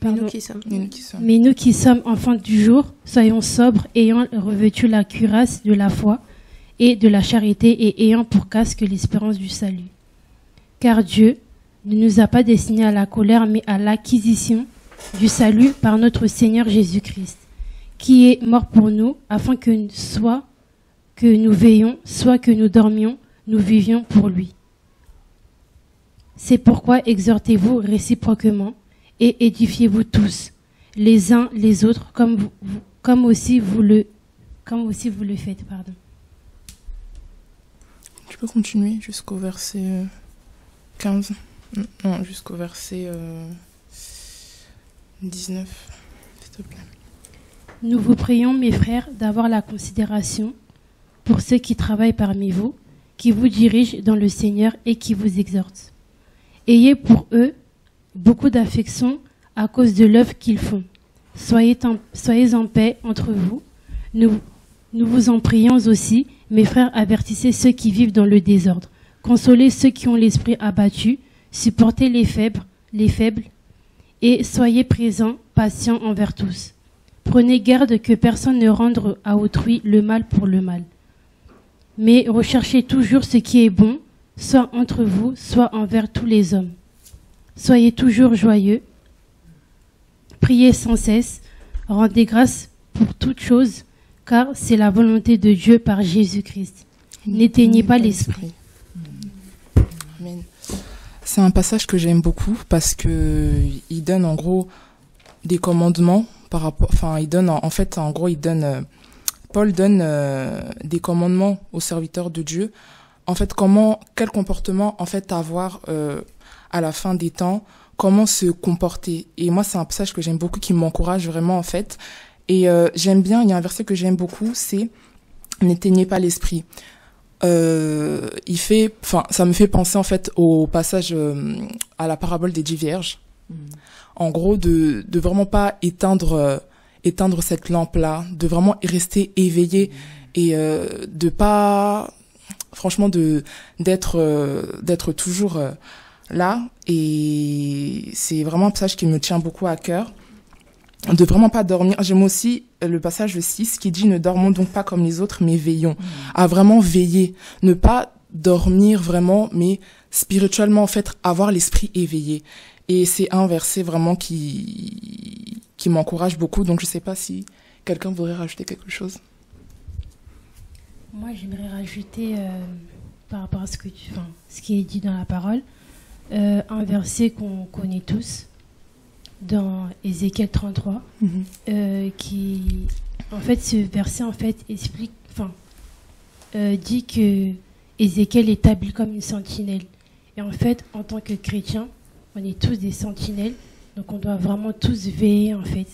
Speaker 1: Mais
Speaker 6: pardon,
Speaker 1: nous qui sommes.
Speaker 3: Et nous qui sommes.
Speaker 6: mais nous qui sommes enfants du jour, soyons sobres, ayant revêtu la cuirasse de la foi et de la charité, et ayant pour casque l'espérance du salut. Car Dieu ne nous a pas destinés à la colère, mais à l'acquisition du salut par notre Seigneur Jésus-Christ, qui est mort pour nous, afin que soit que nous veillions, soit que nous dormions, nous vivions pour lui. C'est pourquoi exhortez-vous réciproquement et édifiez-vous tous, les uns les autres, comme, vous- vous- comme, aussi, vous le, comme aussi vous le faites. Pardon.
Speaker 3: Tu peux continuer jusqu'au verset euh, 15 Non, jusqu'au verset euh, 19, s'il te plaît.
Speaker 6: Nous vous prions, mes frères, d'avoir la considération pour ceux qui travaillent parmi vous, qui vous dirigent dans le Seigneur et qui vous exhortent. Ayez pour eux beaucoup d'affection à cause de l'œuvre qu'ils font. Soyez en, paix entre vous. Nous, nous vous en prions aussi, mes frères, avertissez ceux qui vivent dans le désordre. Consolez ceux qui ont l'esprit abattu, supportez les faibles, les faibles, et soyez présents, patients envers tous. Prenez garde que personne ne rende à autrui le mal pour le mal. Mais recherchez toujours ce qui est bon, soit entre vous, soit envers tous les hommes. Soyez toujours joyeux. Priez sans cesse. Rendez grâce pour toutes choses, car c'est la volonté de Dieu par Jésus-Christ. N'éteignez pas l'esprit.
Speaker 3: Amen. C'est un passage que j'aime beaucoup parce que il donne en gros des commandements par rapport, enfin il donne en, en fait en gros il donne, euh, Paul donne euh, des commandements aux serviteurs de Dieu. En fait comment, quel comportement en fait avoir euh, à la fin des temps, comment se comporter. Et moi c'est un passage que j'aime beaucoup qui m'encourage vraiment en fait. Et euh, j'aime bien, il y a un verset que j'aime beaucoup, c'est n'éteignez pas l'esprit. Euh, il fait, enfin, ça me fait penser en fait au passage euh, à la parabole des dix vierges. En gros, de de vraiment pas éteindre euh, éteindre cette lampe là, de vraiment rester éveillé et euh, de pas, franchement, de d'être euh, d'être toujours euh, là. Et c'est vraiment un passage qui me tient beaucoup à cœur. De vraiment pas dormir. J'aime aussi le passage 6 qui dit ne dormons donc pas comme les autres, mais veillons. À vraiment veiller. Ne pas dormir vraiment, mais spirituellement, en fait, avoir l'esprit éveillé. Et c'est un verset vraiment qui, qui m'encourage beaucoup. Donc je sais pas si quelqu'un voudrait rajouter quelque chose.
Speaker 6: Moi, j'aimerais rajouter, euh, par rapport à ce, que tu, enfin, ce qui est dit dans la parole, euh, un verset qu'on connaît tous, dans Ézéchiel 33, euh, qui, en fait, ce verset, en fait, explique, enfin, euh, dit que Ézéchiel est établi comme une sentinelle. Et en fait, en tant que chrétien, on est tous des sentinelles, donc on doit vraiment tous veiller, en fait,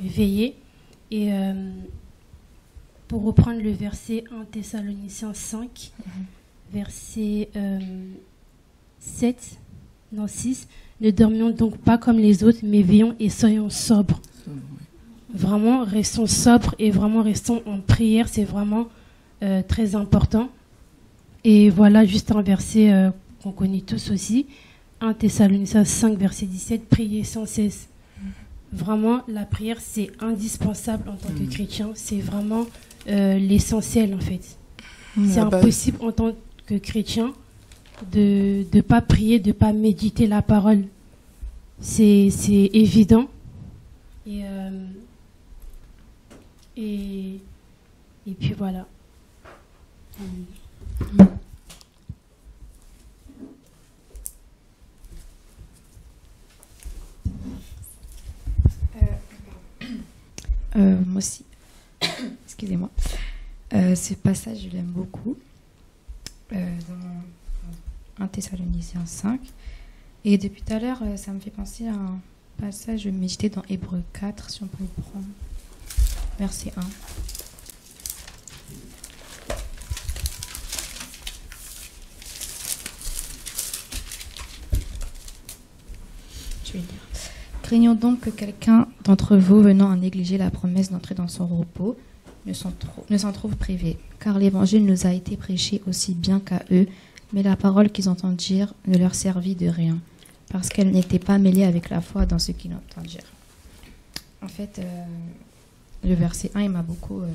Speaker 6: veiller. Et euh, pour reprendre le verset 1 Thessaloniciens 5, verset euh, 7, non 6, ne dormions donc pas comme les autres, mais veillons et soyons sobres. Vraiment, restons sobres et vraiment restons en prière, c'est vraiment euh, très important. Et voilà juste un verset euh, qu'on connaît tous aussi, 1 Thessaloniciens 5, verset 17, priez sans cesse. Vraiment, la prière, c'est indispensable en tant que chrétien, c'est vraiment euh, l'essentiel en fait. C'est
Speaker 3: La base.
Speaker 6: impossible en tant que chrétien de ne pas prier, de ne pas méditer la parole. C'est évident. Et, euh, et, puis voilà.
Speaker 7: Euh, moi aussi. Excusez-moi. Euh, ce passage, je l'aime beaucoup. 1 Thessaloniciens 5. Et depuis tout à l'heure, euh, ça me fait penser à un passage médité dans Hébreu 4, si on peut le prendre. Verset 1. Je vais lire. Craignons donc que quelqu'un d'entre vous venant à négliger la promesse d'entrer dans son repos ne s'en trouve privé, car l'évangile nous a été prêché aussi bien qu'à eux, mais la parole qu'ils entendirent ne leur servit de rien, parce qu'elle n'était pas mêlée avec la foi dans ce qu'ils entendirent. En fait, euh, le verset 1, il m'a beaucoup euh,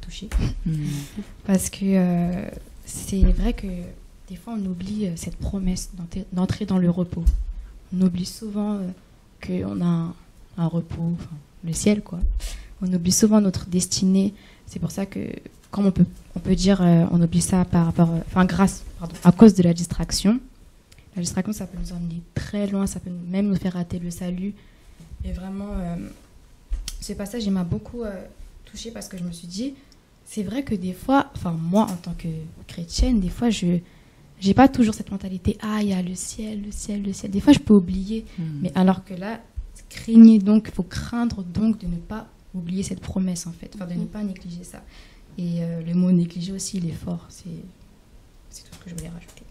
Speaker 7: touchée, parce que euh, c'est vrai que des fois on oublie euh, cette promesse d'entrer- dans le repos. On oublie souvent qu'on a un, un repos, le ciel quoi. On oublie souvent notre destinée. C'est pour ça que, comme on peut, on peut dire, euh, on oublie ça par rapport, euh, enfin grâce, pardon, à cause de la distraction. La distraction, ça peut nous emmener très loin, ça peut même nous faire rater le salut. Et vraiment, euh, ce passage, il m'a beaucoup euh, touchée parce que je me suis dit, c'est vrai que des fois, enfin moi en tant que chrétienne, des fois je j'ai pas toujours cette mentalité ah il y a le ciel, le ciel, le ciel. Des fois je peux oublier, mais alors que là, craignez donc, il faut craindre donc de ne pas oublier cette promesse en fait, enfin de ne pas négliger ça. Et euh, le mot négliger aussi, il est fort. C'est tout ce que je voulais rajouter.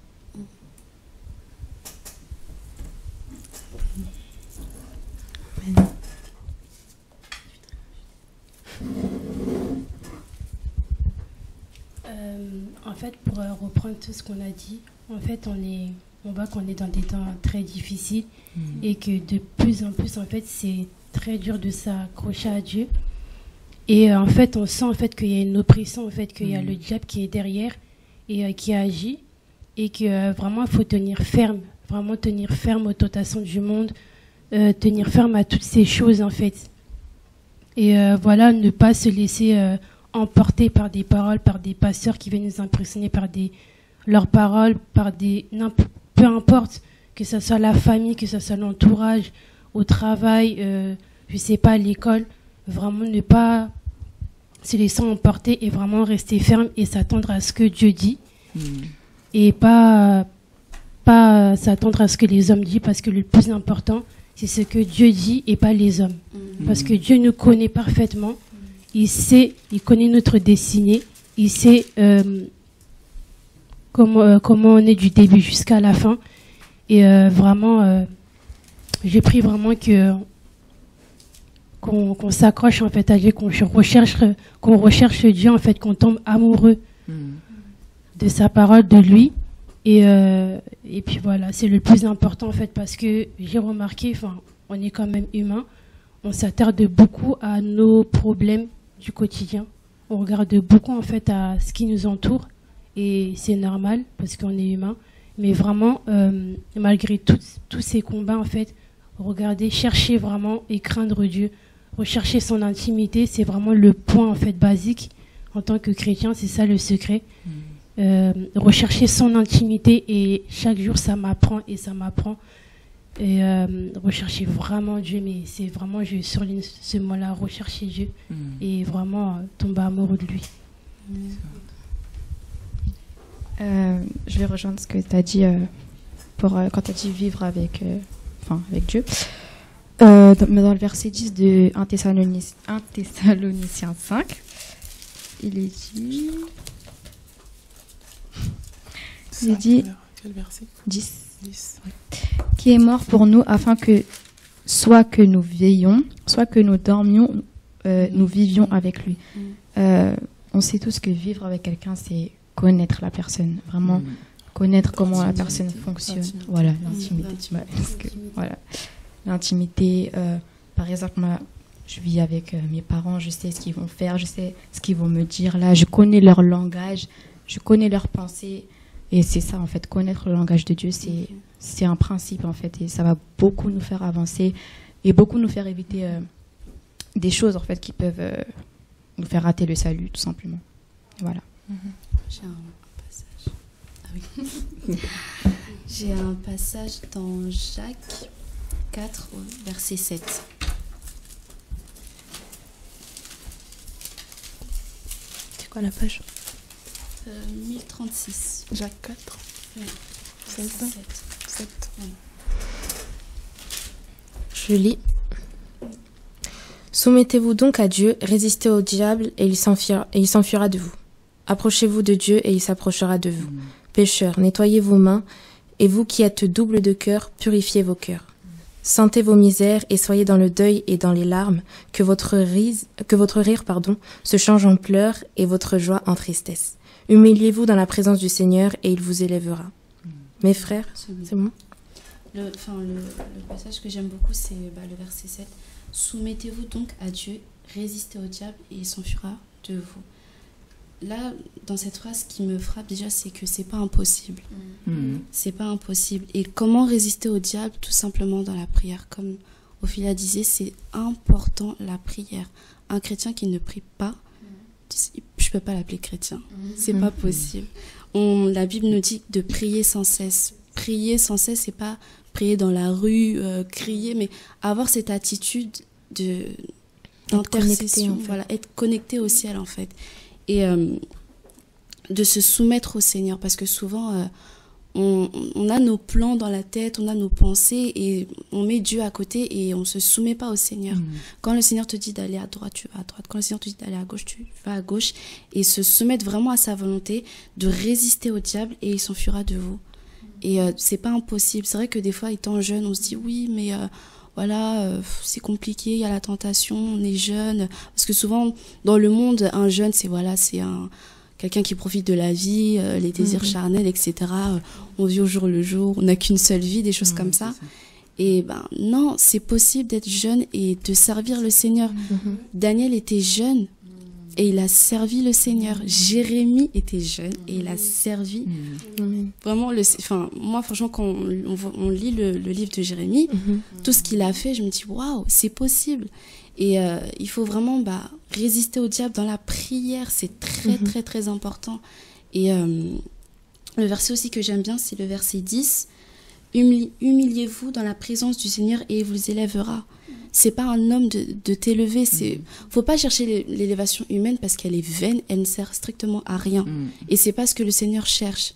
Speaker 6: Euh, en fait, pour euh, reprendre tout ce qu'on a dit, en fait, on est, on voit qu'on est dans des temps très difficiles et que de plus en plus, en fait, c'est très dur de s'accrocher à Dieu. Et euh, en fait, on sent en fait qu'il y a une oppression, en fait qu'il y a le diable qui est derrière et euh, qui agit et que euh, vraiment il faut tenir ferme, vraiment tenir ferme aux tentations du monde, euh, tenir ferme à toutes ces choses en fait. Et euh, voilà, ne pas se laisser euh, emporter par des paroles, par des pasteurs qui viennent nous impressionner par des leurs paroles, par des peu importe que ce soit la famille, que ce soit l'entourage, au travail, je sais pas, à l'école, vraiment ne pas se laisser emporter et vraiment rester ferme et s'attendre à ce que Dieu dit. Et pas pas s'attendre à ce que les hommes disent parce que le plus important c'est ce que Dieu dit et pas les hommes. Parce que Dieu nous connaît parfaitement. Il sait il connaît notre destinée. Il sait euh, comment euh, comment on est du début jusqu'à la fin. Et euh, vraiment j'ai pris vraiment que qu'on s'accroche en fait à Dieu qu'on recherche qu'on recherche Dieu en fait qu'on tombe amoureux de sa parole, de lui. Et, euh, et puis voilà, c'est le plus important en fait parce que j'ai remarqué, enfin, on est quand même humain, on s'attarde beaucoup à nos problèmes du quotidien. On regarde beaucoup en fait à ce qui nous entoure et c'est normal parce qu'on est humain. Mais vraiment, euh, malgré tous tous ces combats en fait, regardez, chercher vraiment et craindre Dieu, rechercher son intimité, c'est vraiment le point en fait basique en tant que chrétien, c'est ça le secret. Euh, rechercher son intimité et chaque jour ça m'apprend et ça m'apprend. Et euh, rechercher vraiment Dieu, mais c'est vraiment, je surligne ce mot-là, rechercher Dieu et vraiment euh, tomber amoureux de lui.
Speaker 7: Euh, je vais rejoindre ce que tu as dit euh, pour, euh, quand tu as dit vivre avec, euh, enfin, avec Dieu. Euh, dans, le verset 10 de 1 Thessalonic- 1 Thessaloniciens 5, il est dit. Il est dit
Speaker 3: Quel verset?
Speaker 7: 10.
Speaker 3: 10.
Speaker 7: qui est mort pour nous afin que soit que nous veillions, soit que nous dormions, euh, nous vivions avec lui. Euh, on sait tous que vivre avec quelqu'un, c'est connaître la personne, vraiment connaître comment la personne fonctionne. Voilà, l'intimité. voilà, l'intimité. euh, par exemple, moi, je vis avec euh, mes parents, je sais ce qu'ils vont faire, je sais ce qu'ils vont me dire là, je connais leur langage, je connais leurs pensées. Et c'est ça, en fait, connaître le langage de Dieu, c'est un principe, en fait, et ça va beaucoup nous faire avancer et beaucoup nous faire éviter euh, des choses, en fait, qui peuvent nous faire rater le salut, tout simplement. Voilà.
Speaker 2: J'ai un passage. Ah. [LAUGHS] J'ai un passage dans Jacques 4, ouais, verset 7.
Speaker 1: C'est quoi la page?
Speaker 2: Euh, 1036.
Speaker 3: Jacques 4,
Speaker 2: Ouais,
Speaker 3: 16,
Speaker 2: verset 7.
Speaker 3: 7.
Speaker 1: Je lis. Soumettez-vous donc à Dieu, résistez au diable et il s'enfuira, et il s'enfuira de vous. Approchez-vous de Dieu et il s'approchera de vous. Pécheurs, nettoyez vos mains, et vous qui êtes double de cœur, purifiez vos cœurs. Sentez vos misères et soyez dans le deuil et dans les larmes, que votre, rise, que votre rire pardon, se change en pleurs et votre joie en tristesse. Humiliez-vous dans la présence du Seigneur et il vous élèvera. Mes frères, c'est bon?
Speaker 2: Le, enfin, le, le passage que j'aime beaucoup, c'est bah, le verset 7. Soumettez-vous donc à Dieu, résistez au diable et il s'enfuira de vous. Là, dans cette phrase, ce qui me frappe déjà, c'est que c'est pas impossible. C'est pas impossible. Et comment résister au diable Tout simplement dans la prière? Comme Ophélia disait, c'est important la prière. Un chrétien qui ne prie pas, je peux pas l'appeler chrétien. C'est pas possible. On, la Bible nous dit de prier sans cesse. Prier sans cesse, c'est pas prier dans la rue, euh, crier, mais avoir cette attitude de
Speaker 1: Être connecté,
Speaker 2: d'intercession,
Speaker 1: en fait.
Speaker 2: voilà, être connecté au ciel en fait, et euh, de se soumettre au Seigneur, parce que souvent euh, on, on a nos plans dans la tête, on a nos pensées et on met Dieu à côté et on se soumet pas au Seigneur. Quand le Seigneur te dit d'aller à droite, tu vas à droite. Quand le Seigneur te dit d'aller à gauche, tu vas à gauche. Et se soumettre vraiment à sa volonté, de résister au diable et il s'enfuira de vous. Et euh, c'est pas impossible. C'est vrai que des fois, étant jeune, on se dit oui, mais euh, voilà, euh, c'est compliqué, il y a la tentation, on est jeune. Parce que souvent, dans le monde, un jeune, c'est voilà, c'est un quelqu'un qui profite de la vie, euh, les désirs charnels, etc. Euh, on vit au jour le jour, on n'a qu'une seule vie, des choses comme ça. Et ben non, c'est possible d'être jeune et de servir le Seigneur.
Speaker 1: Mhm.
Speaker 2: Daniel était jeune et il a servi le Seigneur. Jérémie était jeune et il a servi.
Speaker 1: Amen.
Speaker 2: Vraiment, le, enfin, moi, franchement, quand on, on voit- on lit le, le livre de Jérémie, tout ce qu'il a fait, je me dis waouh, c'est possible. Et euh, il faut vraiment bah, résister au diable dans la prière, c'est très
Speaker 1: Mhm.
Speaker 2: très très important. Et euh, le verset aussi que j'aime bien, c'est le verset 10. Humili- Humiliez-vous dans la présence du Seigneur et il vous élèvera. C'est pas un homme de, de t'élever, c'est faut pas chercher l'é- l'élévation humaine parce qu'elle est vaine, elle ne sert strictement à rien.
Speaker 5: Mm.
Speaker 2: Et c'est pas ce que le Seigneur cherche.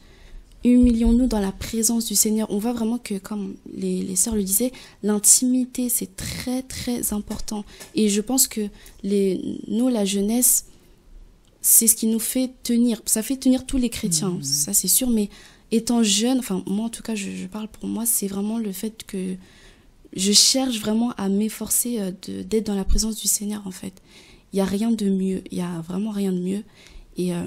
Speaker 2: Humilions-nous dans la présence du Seigneur. On voit vraiment que, comme les, les sœurs le disaient, l'intimité, c'est très, très important. Et je pense que les, nous, la jeunesse, c'est ce qui nous fait tenir. Ça fait tenir tous les chrétiens, ça c'est sûr, mais étant jeune, enfin, moi en tout cas, je, je parle pour moi, c'est vraiment le fait que je cherche vraiment à m'efforcer euh, d'être dans la présence du Seigneur, en fait. Il n'y a rien de mieux, il n'y a vraiment rien de mieux. Et euh,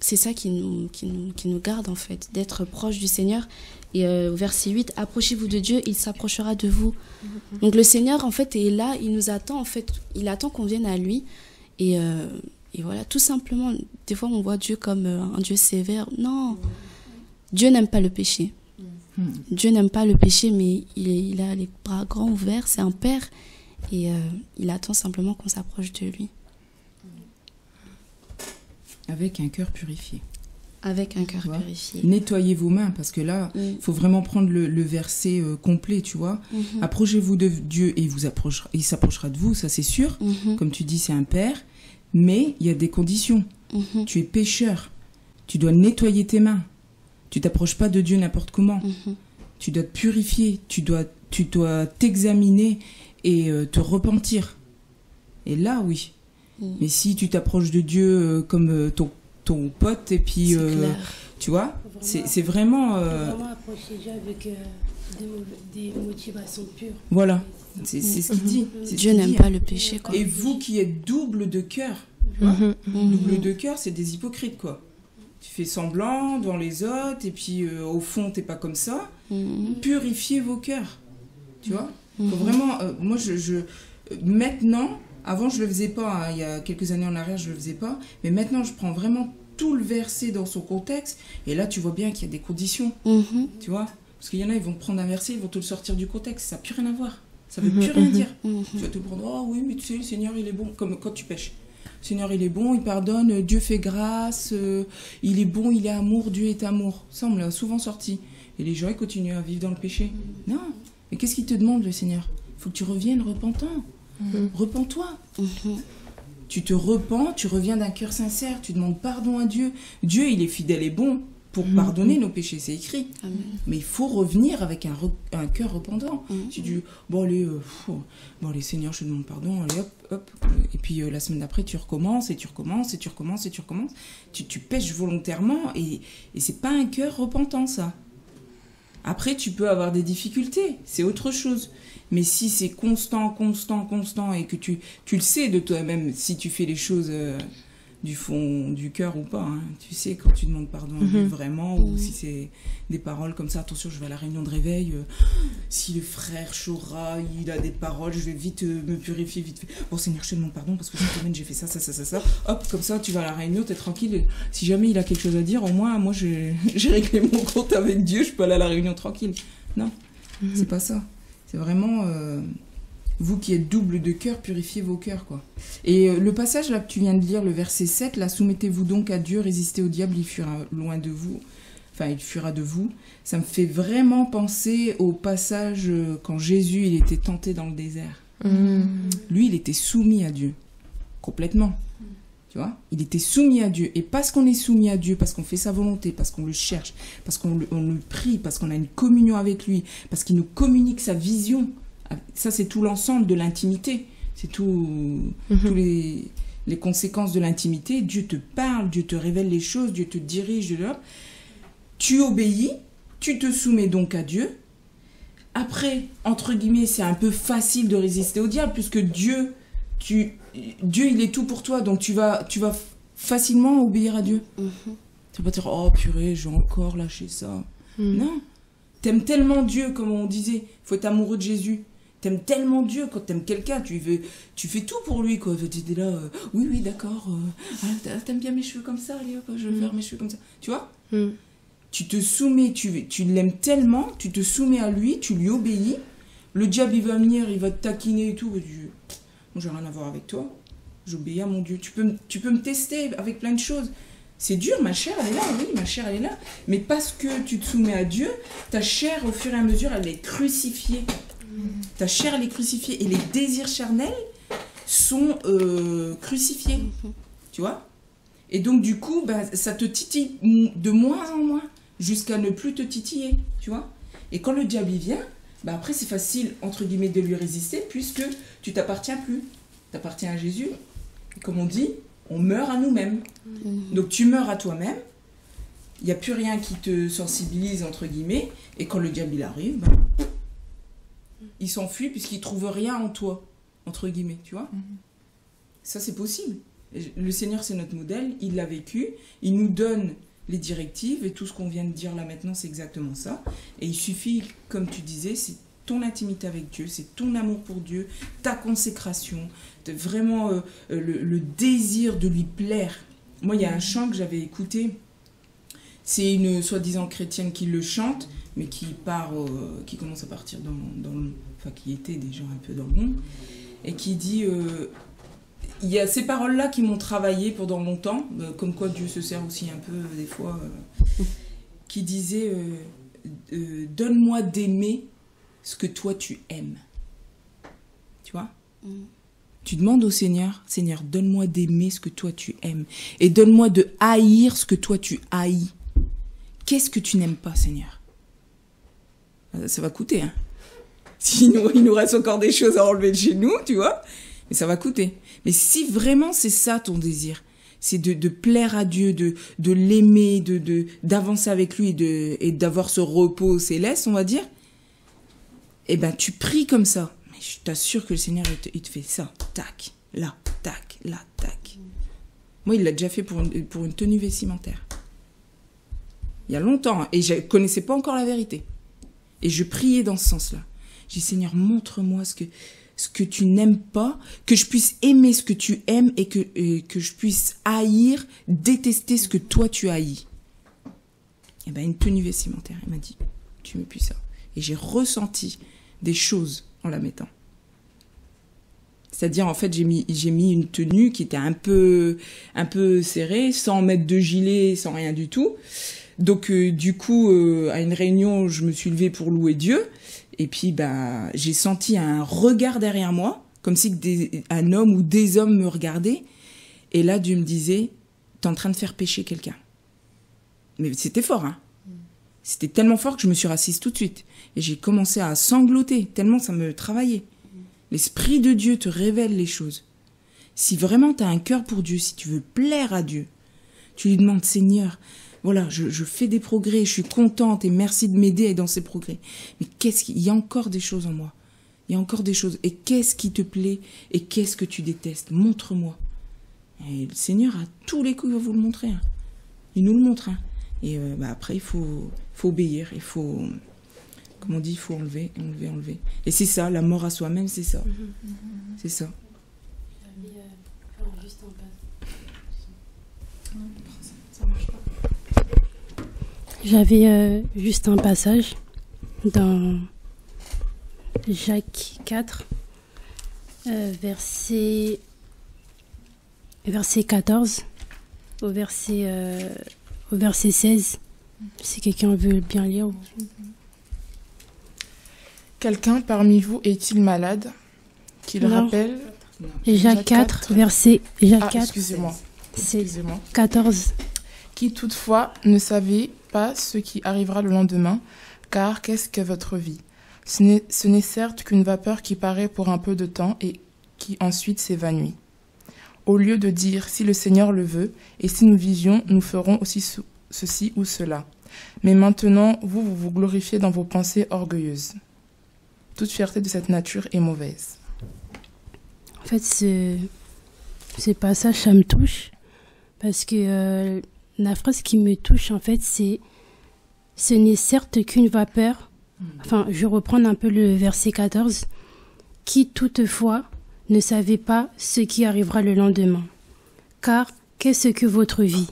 Speaker 2: c'est ça qui nous, garde, en fait, d'être proche du Seigneur. Et euh, verset 8, approchez-vous de Dieu, il s'approchera de vous. Donc le Seigneur, en fait, est là, il nous attend, en fait, il attend qu'on vienne à lui. Et, euh, voilà, tout simplement, des fois on voit Dieu comme un Dieu sévère. Non, Dieu n'aime pas le péché. Dieu n'aime pas le péché, mais il, est- il a les bras grands ouverts, c'est un père. Et euh, il attend simplement qu'on s'approche de lui,
Speaker 5: Avec un cœur purifié.
Speaker 2: avec un cœur purifié.
Speaker 5: Nettoyez vos mains parce que là, il faut vraiment prendre le, le verset euh, complet, tu vois.
Speaker 2: Mhm.
Speaker 5: Approchez-vous de Dieu et il vous approchera, il s'approchera de vous, ça c'est sûr.
Speaker 2: Mhm.
Speaker 5: Comme tu dis, c'est un père, mais il y a des conditions.
Speaker 2: Mhm.
Speaker 5: Tu es pécheur, tu dois nettoyer tes mains. Tu t'approches pas de Dieu n'importe comment.
Speaker 2: Mhm.
Speaker 5: Tu dois te purifier, tu dois, tu dois t'examiner et euh, te repentir. Et là, oui.
Speaker 2: Mm.
Speaker 5: Mais si tu t'approches de Dieu euh, comme euh, ton, ton pote et puis,
Speaker 2: C'est
Speaker 5: euh,
Speaker 2: clair.
Speaker 5: tu vois, c'est
Speaker 6: vraiment-
Speaker 5: c'est vraiment,
Speaker 6: approcher Dieu avec des, mo- des motivations pures.
Speaker 5: voilà, c'est c'est ce qu'il dit.
Speaker 2: Dieu n'aime pas le péché, quoi.
Speaker 5: Et vous qui êtes double de cœur,
Speaker 1: Mhm.
Speaker 2: Mhm.
Speaker 5: double de cœur, c'est des hypocrites quoi. Tu fais semblant devant les autres et puis euh, au fond t'es pas comme ça.
Speaker 2: Mhm.
Speaker 5: Purifiez vos cœurs, tu vois? Faut
Speaker 2: Mhm.
Speaker 5: vraiment, euh, moi je, je- maintenant, avant je le faisais pas, hein, il y a quelques années en arrière je le faisais pas, mais maintenant je prends vraiment tout le verset dans son contexte et là tu vois bien qu'il y a des conditions,
Speaker 2: Mhm.
Speaker 5: tu vois? Parce qu'il y en a, ils vont prendre un verset, ils vont te le sortir du contexte, ça n'a plus rien à voir. Ça veut plus rien dire. Tu vas te prendre, oh oui, mais tu sais, le Seigneur, il est bon, comme quand tu pêches. Seigneur, il est bon, il pardonne, Dieu fait grâce, euh, il est bon, il est amour, Dieu est amour. Ça, on me l'a souvent sorti. Et les gens, ils continuent à vivre dans le péché. Non. Mais qu'est-ce qu'il te demande, le Seigneur? Il faut que tu reviennes repentant.
Speaker 1: Mhm.
Speaker 5: Repens-toi.
Speaker 2: Mhm.
Speaker 5: Tu te repens, tu reviens d'un cœur sincère, tu demandes pardon à Dieu. Dieu, il est fidèle et bon pour
Speaker 1: Mhm.
Speaker 5: pardonner nos péchés, c'est écrit.
Speaker 2: Amen.
Speaker 5: Mais il faut revenir avec un, re- un cœur repentant.
Speaker 2: Mhm.
Speaker 5: Si tu bon allez, euh, pff, bon allez Seigneur, je te demande pardon, allez hop, hop. Et puis euh, la semaine d'après, tu recommences et tu recommences et tu recommences et tu recommences. Tu, tu pêches volontairement et, et c'est pas un cœur repentant ça. Après, tu peux avoir des difficultés, c'est autre chose. Mais si c'est constant, constant, constant et que tu, tu le sais de toi-même, si tu fais les choses euh, du fond du cœur ou pas, hein, tu sais quand tu demandes pardon
Speaker 1: Mhm.
Speaker 5: vraiment, ou
Speaker 2: Mhm.
Speaker 5: si c'est des paroles comme ça, attention, je vais à la réunion de réveil, euh, si le frère Chora, il a des paroles, je vais vite euh, me purifier, vite fait. Bon Seigneur, je te demande pardon parce que cette semaine j'ai fait ça, ça, ça, ça, ça. Hop, comme ça, tu vas à la réunion, t'es tranquille. Si jamais il a quelque chose à dire, au moins, moi, [LAUGHS] j'ai réglé mon compte avec Dieu, je peux aller à la réunion tranquille. Non, c'est pas ça. C'est vraiment euh, vous qui êtes double de cœur, purifiez vos cœurs, quoi. Et euh, le passage là que tu viens de lire, le verset 7, là, soumettez-vous donc à Dieu, résistez au diable, il fuira loin de vous. Enfin, il fuira de vous. Ça me fait vraiment penser au passage euh, quand Jésus, il était tenté dans le désert.
Speaker 1: Mhm.
Speaker 5: Lui, il était soumis à Dieu. Complètement. Tu vois? Il était soumis à Dieu. Et parce qu'on est soumis à Dieu, parce qu'on fait sa volonté, parce qu'on le cherche, parce qu'on le, on le prie, parce qu'on a une communion avec lui, parce qu'il nous communique sa vision, ça, c'est tout l'ensemble de l'intimité. C'est tout,
Speaker 1: Mhm.
Speaker 5: tous les, les conséquences de l'intimité. Dieu te parle, Dieu te révèle les choses, Dieu te dirige. Tu obéis, tu te soumets donc à Dieu. Après, entre guillemets, c'est un peu facile de résister au diable puisque Dieu, tu, Dieu, il est tout pour toi, donc tu vas, tu vas facilement obéir à Dieu.
Speaker 2: Mhm.
Speaker 5: Tu vas pas dire, oh purée, j'ai encore lâché ça.
Speaker 1: Mhm.
Speaker 5: Non, T'aimes tellement Dieu, comme on disait. Faut être amoureux de Jésus. T'aimes tellement Dieu quand t'aimes quelqu'un, tu veux, tu fais tout pour lui quoi. Tu es là, euh, oui oui d'accord. euh, ah, t'aimes bien mes cheveux comme ça, allez hop, je vais faire mes cheveux comme ça. Tu vois
Speaker 1: Mm.
Speaker 5: Tu te soumets, tu, tu l'aimes tellement, tu te soumets à lui, tu lui obéis. Le diable il va venir, il va te taquiner et tout. et tu- moi j'ai rien à voir avec toi. J'obéis à mon Dieu. Tu peux, me- tu peux me tester avec plein de choses. C'est dur, ma chair elle est là, oui, ma chair elle est là. Mais parce que tu te soumets à Dieu, ta chair au fur et à mesure elle est crucifiée. Ta chair elle est crucifiée et les désirs charnels sont euh, crucifiés. Tu vois? Et donc du coup, bah, ça te titille de moins en moins jusqu'à ne plus te titiller. Tu vois? Et quand le diable y vient, bah après c'est facile entre guillemets de lui résister puisque tu t'appartiens plus. T'appartiens à Jésus. Et comme on dit, on meurt à nous-mêmes. Donc tu meurs à toi-même. Il n'y a plus rien qui te sensibilise, entre guillemets. Et quand le diable il arrive, bah, il s'enfuit puisqu'il trouve rien en toi, entre guillemets, tu vois. Ça, c'est possible. Le Seigneur, c'est notre modèle. Il l'a vécu. Il nous donne les directives. Et tout ce qu'on vient de dire là maintenant, c'est exactement ça. Et il suffit, comme tu disais, c'est ton intimité avec Dieu, c'est ton amour pour Dieu, ta consécration, de vraiment euh, euh, le, le désir de lui plaire. Moi, il y a un chant que j'avais écouté. C'est une soi-disant chrétienne qui le chante, mais euh, qui commence à partir dans, dans le, enfin qui était déjà un peu dans le monde, et qui dit, euh, il y a ces paroles-là qui m'ont travaillé pendant longtemps, euh, comme quoi Dieu se sert aussi un peu des fois, qui disait, donne-moi d'aimer ce que toi tu aimes. Tu vois? Tu demandes au Seigneur, Seigneur, donne-moi d'aimer ce que toi tu aimes. Et donne-moi de haïr ce que toi tu haïs. Qu'est-ce que tu n'aimes pas, Seigneur? Euh, Ça va coûter, hein. [LAUGHS] Il nous reste encore des choses à enlever de chez nous, tu vois. Mais ça va coûter. Mais si vraiment c'est ça ton désir, c'est de, de plaire à Dieu, de, l'aimer, de, d'avancer avec lui et, de, et d'avoir ce repos céleste, on va dire, eh ben, tu pries comme ça. Mais je t'assure que le Seigneur, il te, il fait ça. Tac, là, tac, là, tac. Moi, il l'a déjà fait pour une tenue vestimentaire. Il y a longtemps. hein, Et je connaissais pas encore la vérité. Et je priais dans ce sens-là. J'ai dit, Seigneur, montre-moi ce que, ce que tu n'aimes pas, que je puisse aimer ce que tu aimes et que, je puisse haïr, détester ce que toi tu haïs. Et ben, une tenue vestimentaire. Il m'a dit, tu mets plus ça. Et j'ai ressenti des choses en la mettant. C'est-à-dire, en fait, j'ai mis, j'ai mis une tenue qui était un peu, un peu serrée, sans mettre de gilet, sans rien du tout. Donc, euh, du coup, euh, à une réunion, je me suis levée pour louer Dieu. Et puis, bah, j'ai senti un regard derrière moi, comme si des- un homme ou des hommes me regardaient. Et là, Dieu me disait, t'es en train de faire pécher quelqu'un. Mais c'était fort, hein. C'était tellement fort que je me suis rassise tout de suite. Et j'ai commencé à sangloter, tellement ça me travaillait. L'Esprit de Dieu te révèle les choses. Si vraiment tu as un cœur pour Dieu, si tu veux plaire à Dieu, tu lui demandes, Seigneur, voilà, je, je fais des progrès, je suis contente et merci de m'aider dans ces progrès. Mais qu'est-ce qu'il il y a encore des choses en moi Il y a encore des choses. Et qu'est-ce qui te plaît et qu'est-ce que tu détestes? Montre-moi. Et le Seigneur, à tous les coups, il va vous le montrer. hein. Il nous le montre. hein. Et euh, bah, après, il faut, faut obéir. Il faut, comme on dit, il faut enlever, enlever, enlever. Et c'est ça, la mort à soi-même, c'est ça. C'est ça.
Speaker 6: J'avais euh, juste un passage dans Jacques 4, euh, verset, verset 14 au verset, euh, au verset 16. Si quelqu'un veut bien lire.
Speaker 3: Quelqu'un parmi vous est-il malade? Qu'il rappelle.
Speaker 6: Jacques
Speaker 3: Jacques
Speaker 6: 4,
Speaker 3: 4.
Speaker 6: verset Jacques
Speaker 3: Ah,
Speaker 6: 4,
Speaker 3: excusez-moi.
Speaker 6: c'est
Speaker 3: Excusez-moi.
Speaker 6: 14.
Speaker 3: Qui toutefois ne savez ce qui arrivera le lendemain, car qu'est-ce que votre vie? Ce n'est ce n'est certes qu'une vapeur qui paraît pour un peu de temps et qui ensuite s'évanouit. Au lieu de dire si le Seigneur le veut, et si nous vivions, nous ferons aussi ce- ceci ou cela. Mais maintenant, vous, vous glorifiez dans vos pensées orgueilleuses. Toute fierté de cette nature est mauvaise.
Speaker 6: En fait, ce, ce passage, ça me touche. Parce que euh, la phrase qui me touche, en fait, c'est Ce n'est certes qu'une vapeur Enfin, je reprends un peu le verset 14. Qui toutefois ne savait pas ce qui arrivera le lendemain. Car qu'est-ce que votre vie?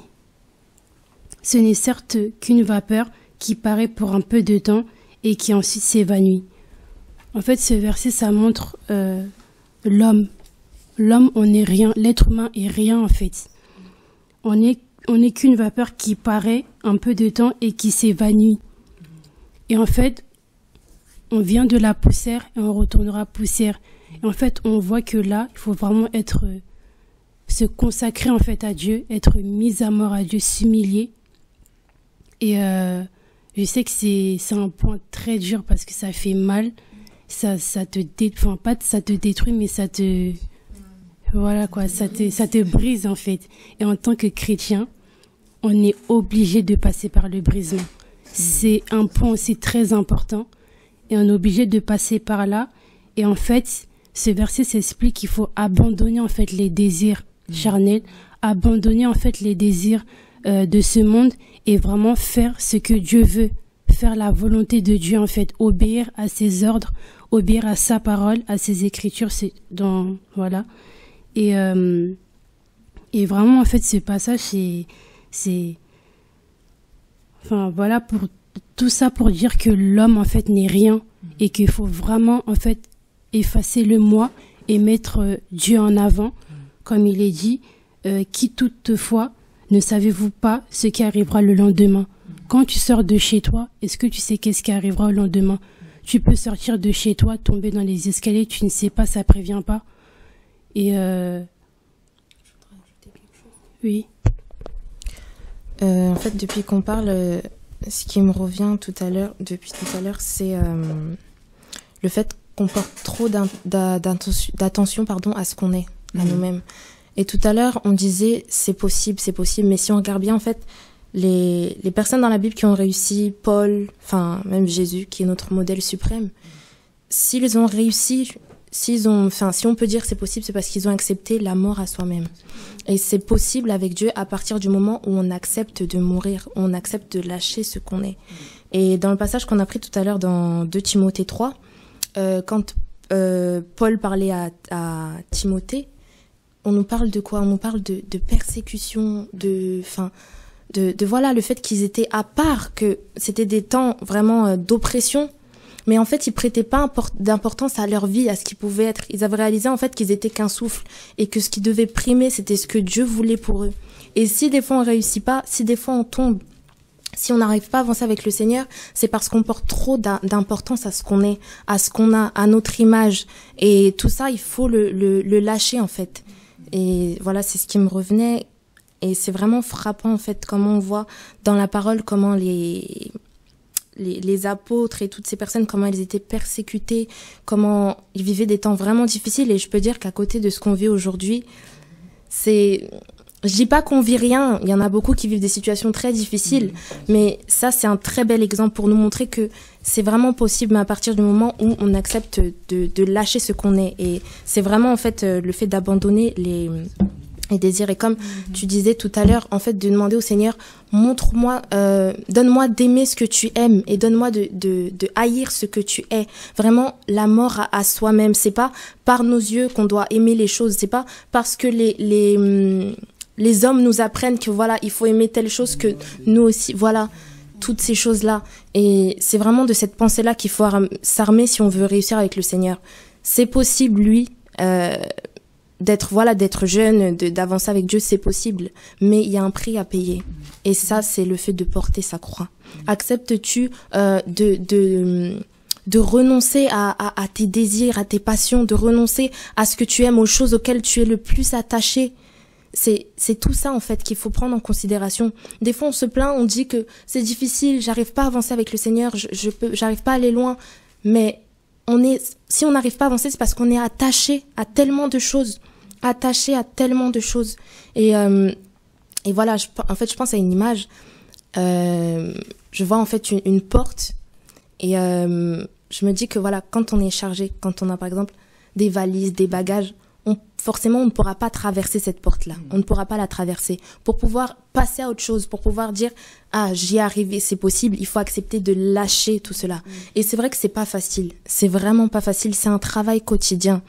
Speaker 6: Ce n'est certes qu'une vapeur qui paraît pour un peu de temps et qui ensuite s'évanouit. En fait, ce verset, ça montre euh, l'homme. L'homme, on n'est rien. L'être humain est rien, en fait. On n'est on est qu'une vapeur qui paraît un peu de temps et qui s'évanouit. Et en fait, on vient de la poussière et on retournera poussière. Et en fait, on voit que là, il faut vraiment être, se consacrer en fait à Dieu, être mis à mort à Dieu, s'humilier. Et euh, je sais que c'est un point très dur parce que ça fait mal, ça ça te dé, pas ça te détruit mais ça te voilà quoi, ça te ça te brise en fait. Et en tant que chrétien, on est obligé de passer par le brisement. C'est un point aussi très important et on est obligé de passer par là. Et en fait, ce verset s'explique qu'il faut abandonner en fait les désirs charnels, abandonner en fait les désirs euh, de ce monde et vraiment faire ce que Dieu veut, faire la volonté de Dieu en fait, obéir à ses ordres, obéir à sa parole, à ses écritures, c'est dans voilà. Et euh, et vraiment en fait ce passage c'est c'est enfin voilà pour tout ça pour dire que l'homme en fait n'est rien et qu'il faut vraiment en fait effacer le moi et mettre euh, Dieu en avant. Comme il est dit euh, qui toutefois ne savez-vous pas ce qui arrivera le lendemain? Quand tu sors de chez toi est-ce que tu sais qu'est-ce qui arrivera le lendemain? Tu peux sortir de chez toi tomber dans les escaliers tu ne sais pas ça prévient pas. Et euh... oui
Speaker 1: Euh, en fait, depuis qu'on parle, euh, ce qui me revient tout à l'heure, depuis tout à l'heure, c'est euh, le fait qu'on porte trop d'attention, pardon, à ce qu'on est, à
Speaker 5: Mhm.
Speaker 1: nous-mêmes. Et tout à l'heure, on disait c'est possible, c'est possible, mais si on regarde bien, en fait, les, les personnes dans la Bible qui ont réussi, Paul, enfin même Jésus, qui est notre modèle suprême, s'ils ont réussi, s'ils ont, enfin si on peut dire c'est possible, c'est parce qu'ils ont accepté la mort à soi-même. Et c'est possible avec Dieu à partir du moment où on accepte de mourir, on accepte de lâcher ce qu'on est. Et dans le passage qu'on a pris tout à l'heure dans 2 Timothée 3, euh, quand euh, Paul parlait à, à Timothée, on nous parle de quoi? On nous parle de, de persécution, de, enfin, de, de voilà le fait qu'ils étaient à part, que c'était des temps vraiment euh, d'oppression. Mais en fait, ils prêtaient pas import- d'importance à leur vie, à ce qu'ils pouvaient être. Ils avaient réalisé en fait qu'ils étaient qu'un souffle et que ce qui devait primer, c'était ce que Dieu voulait pour eux. Et si des fois on réussit pas, si des fois on tombe, si on n'arrive pas à avancer avec le Seigneur, c'est parce qu'on porte trop d'im- d'importance à ce qu'on est, à ce qu'on a, à notre image. Et tout ça, il faut le, le, le lâcher en fait. Et voilà, c'est ce qui me revenait. Et c'est vraiment frappant en fait comment on voit dans la parole comment les, les, apôtres et toutes ces personnes, comment elles étaient persécutées, comment ils vivaient des temps vraiment difficiles. Et je peux dire qu'à côté de ce qu'on vit aujourd'hui, c'est je dis pas qu'on vit rien, il y en a beaucoup qui vivent des situations très difficiles, mais ça c'est un très bel exemple pour nous montrer que c'est vraiment possible mais à partir du moment où on accepte de, de lâcher ce qu'on est. Et c'est vraiment en fait euh, le fait d'abandonner les les désirs et comme tu disais tout à l'heure en fait de demander au Seigneur montre-moi euh, donne-moi d'aimer ce que tu aimes et donne-moi de, de, de haïr ce que tu es. Vraiment la mort à, à soi-même. C'est pas par nos yeux qu'on doit aimer les choses. C'est pas parce que les les hum, les hommes nous apprennent que voilà, il faut aimer telle chose que nous aussi, voilà, toutes ces choses-là. Et c'est vraiment de cette pensée-là qu'il faut arm- s'armer si on veut réussir avec le Seigneur. C'est possible, lui, euh, d'être voilà, d'être jeune, d'avancer avec Dieu, c'est possible, mais il y a un prix à payer. Et ça, c'est le fait de porter sa croix. Acceptes-tu euh, de, de de renoncer à, à, à tes désirs, à tes passions, de renoncer à ce que tu aimes, aux choses auxquelles tu es le plus attaché? C'est c'est tout ça en fait qu'il faut prendre en considération. Des fois on se plaint, on dit que c'est difficile, j'arrive pas à avancer avec le Seigneur, je, je peux j'arrive pas à aller loin, mais on est si on n'arrive pas à avancer, c'est parce qu'on est attaché à tellement de choses, attaché à tellement de choses. Et euh, et voilà, en fait je pense à une image. Euh, je vois en fait une, une porte et euh, je me dis que voilà quand on est chargé, quand on a par exemple des valises, des bagages, forcément, on ne pourra pas traverser cette porte-là. On ne pourra pas la traverser. Pour pouvoir passer à autre chose, pour pouvoir dire, ah, j'y ai arrivé, c'est possible, il faut accepter de lâcher tout cela. Et c'est vrai que c'est pas facile. C'est vraiment pas facile. C'est un travail quotidien.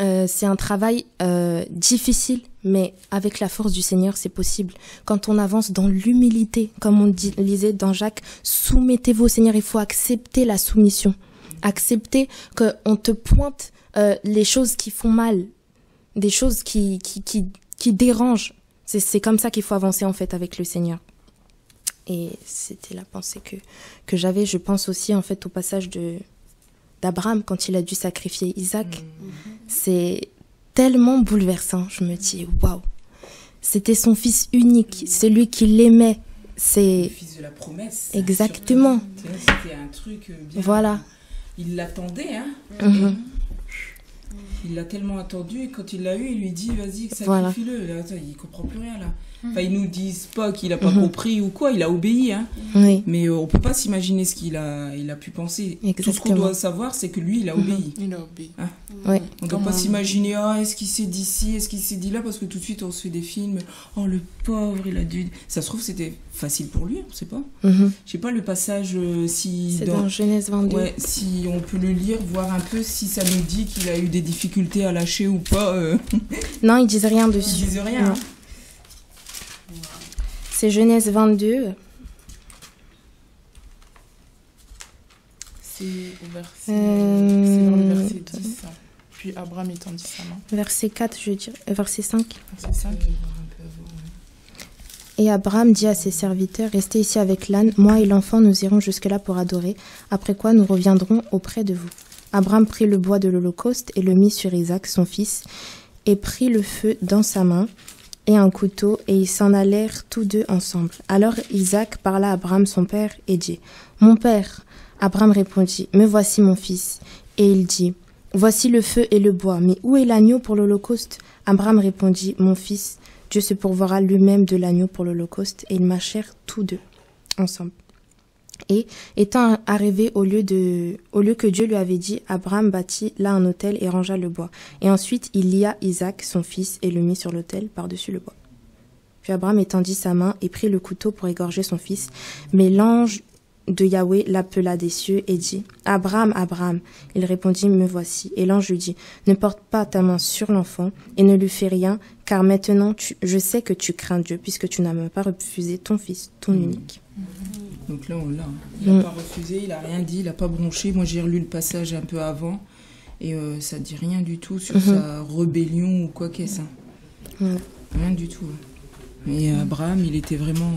Speaker 1: Euh, c'est un travail euh, difficile, mais avec la force du Seigneur, c'est possible. Quand on avance dans l'humilité, comme on dit, lisait dans Jacques, soumettez-vous au Seigneur. Il faut accepter la soumission, accepter qu'on te pointe euh, les choses qui font mal, des choses qui qui qui, qui dérangent. C'est c'est comme ça qu'il faut avancer en fait avec le Seigneur. Et c'était la pensée que que j'avais. Je pense aussi en fait au passage de d'Abraham quand il a dû sacrifier Isaac. C'est tellement bouleversant. Je me dis, waouh, c'était son fils unique, celui qui l'aimait.
Speaker 5: Le
Speaker 1: C'est
Speaker 5: fils de la promesse.
Speaker 1: Exactement.
Speaker 5: Tu vois, C'était un truc euh, bien.
Speaker 1: voilà.
Speaker 5: Il l'attendait, hein.
Speaker 1: Mhm.
Speaker 5: Il l'a tellement attendu et quand il l'a eu, il lui dit vas-y,
Speaker 1: Voilà.
Speaker 5: sacrifie-le. Là, attends, il comprend plus rien là. Enfin, ils nous disent pas qu'il a pas
Speaker 1: Mhm.
Speaker 5: compris ou quoi, il a obéi, hein.
Speaker 1: Oui,
Speaker 5: Mais euh, on peut pas s'imaginer ce qu'il a, il a pu penser. Tout ce qu'on doit savoir, c'est que lui, il a
Speaker 1: Mhm.
Speaker 5: obéi.
Speaker 3: Il a obéi.
Speaker 1: oui,
Speaker 5: On ne doit pas s'imaginer, ah, est-ce qu'il s'est dit ci, est-ce qu'il s'est dit là, parce que tout de suite on se fait des films, oh le pauvre, il a dû. Ça se trouve, c'était facile pour lui, on sait pas.
Speaker 1: Mhm.
Speaker 5: Je sais pas le passage, euh, si.
Speaker 1: c'est
Speaker 5: dans-
Speaker 1: dans Genèse 22.
Speaker 5: Ouais, si on peut le lire, voir un peu si ça nous dit qu'il a eu des difficultés à lâcher ou pas. Euh,
Speaker 1: Non, ils disent rien
Speaker 5: ils
Speaker 1: dessus.
Speaker 5: disent rien. Hein.
Speaker 1: C'est Genèse 22.
Speaker 3: C'est au verset,
Speaker 1: Euh,
Speaker 3: c'est dans le verset 10. hein. Puis Abraham étendit sa main.
Speaker 1: Verset 4, je dirais, euh, verset 5.
Speaker 3: Verset 5.
Speaker 1: Et Abraham dit à ses serviteurs, Restez ici avec l'âne, moi et l'enfant, nous irons jusque-là pour adorer, après quoi nous reviendrons auprès de vous. Abraham prit le bois de l'Holocauste et le mit sur Isaac, son fils, et prit le feu dans sa main et un couteau, et ils s'en allèrent tous deux ensemble. Alors Isaac parla à Abraham son père et dit, Mon père. Abraham répondit, Me voici mon fils. Et il dit, Voici le feu et le bois, mais où est l'agneau pour l'Holocauste? Abraham répondit, Mon fils, Dieu se pourvoira lui-même de l'agneau pour l'Holocauste, et ils marchèrent tous deux ensemble. Et étant arrivé au lieu, de, au lieu que Dieu lui avait dit, Abraham bâtit là un autel et rangea le bois. Et ensuite il lia Isaac, son fils, et le mit sur l'autel par-dessus le bois. Puis Abraham étendit sa main et prit le couteau pour égorger son fils. Mais l'ange de Yahweh l'appela des cieux et dit, Abraham, Abraham. Il répondit, Me voici. Et l'ange lui dit, Ne porte pas ta main sur l'enfant et ne lui fais rien, car maintenant tu, je sais que tu crains Dieu, puisque tu n'as même pas refusé ton fils, ton
Speaker 5: Mm.
Speaker 1: unique.
Speaker 5: Donc là, on l'a. hein. Il n'a
Speaker 1: Mm.
Speaker 5: pas refusé, il a rien dit, il n'a pas bronché. Moi, j'ai relu le passage un peu avant et euh, ça dit rien du tout sur
Speaker 1: Mhm.
Speaker 5: sa rébellion ou quoi qu'est-ce. hein.
Speaker 1: Ouais.
Speaker 5: Rien du tout. hein. Et Abraham, il était vraiment.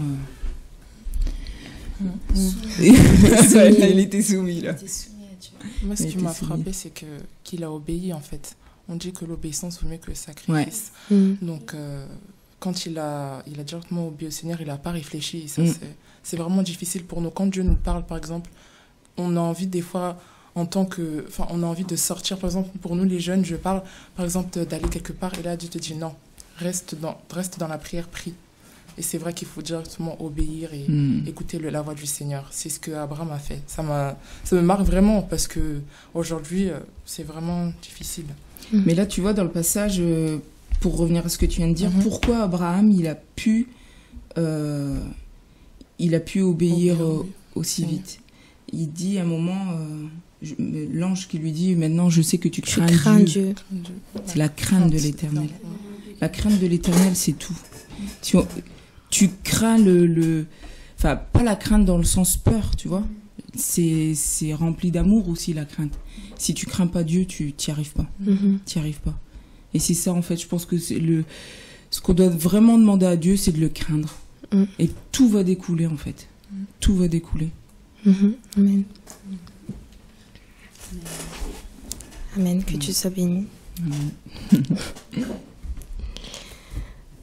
Speaker 5: euh, [LAUGHS] il était soumis là.
Speaker 2: T'es soumis à Dieu.
Speaker 3: Moi, ce
Speaker 5: Il
Speaker 3: qui
Speaker 5: était
Speaker 3: m'a frappé, c'est que qu'il a obéi, en fait. On dit que l'obéissance vaut mieux que le sacrifice.
Speaker 1: Mm.
Speaker 3: Donc, euh, quand il a, il a directement obéi au Seigneur, il n'a pas réfléchi. Et ça,
Speaker 5: Mm.
Speaker 3: c'est- c'est vraiment difficile pour nous. Quand Dieu nous parle, par exemple, on a envie des fois, en tant que... Enfin, on a envie de sortir, par exemple, pour nous les jeunes, je parle, par exemple, d'aller quelque part, et là, Dieu te dit non, reste dans, reste dans la prière, prie. Et c'est vrai qu'il faut directement obéir et
Speaker 5: Mm.
Speaker 3: écouter le- la voix du Seigneur. C'est ce que Abraham a fait. Ça, m'a, ça me marque vraiment parce que aujourd'hui, euh, c'est vraiment difficile.
Speaker 5: Mais là, tu vois, dans le passage, euh, pour revenir à ce que tu viens de dire,
Speaker 3: Mhm.
Speaker 5: pourquoi Abraham, il a pu, euh, il a pu obéir euh, aussi vite Il dit à un moment, euh, l'ange qui lui dit, maintenant je sais que tu crains,
Speaker 1: crains
Speaker 5: Dieu.
Speaker 1: Dieu.
Speaker 5: C'est la crainte de l'éternel. La crainte de l'éternel, c'est tout. Tu, tu crains le, le... Enfin, pas la crainte dans le sens peur, tu vois. C'est c'est rempli d'amour aussi, la crainte. Si tu crains pas Dieu, tu t'y arrives pas. T'y arrives pas. Et c'est ça, en fait, je pense que c'est le... Ce qu'on doit vraiment demander à Dieu, c'est de le craindre.
Speaker 1: Mm.
Speaker 5: Et tout va découler, en fait. Tout va découler.
Speaker 1: Mhm. Amen. Amen. Que tu sois béni. [LAUGHS]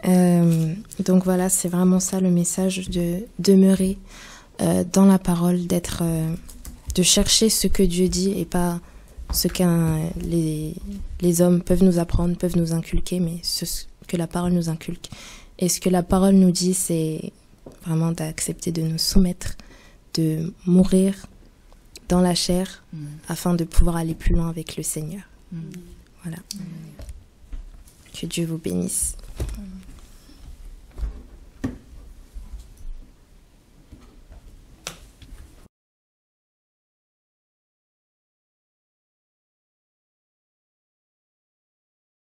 Speaker 1: Euh, donc voilà, c'est vraiment ça le message de demeurer euh, dans la parole, d'être, euh, de chercher ce que Dieu dit et pas ce que les, les hommes peuvent nous apprendre, peuvent nous inculquer, mais ce que la parole nous inculque. Et ce que la parole nous dit, c'est vraiment d'accepter de nous soumettre, de mourir dans la chair afin de pouvoir aller plus loin avec le Seigneur. Voilà. Que Dieu vous bénisse.
Speaker 3: Amen.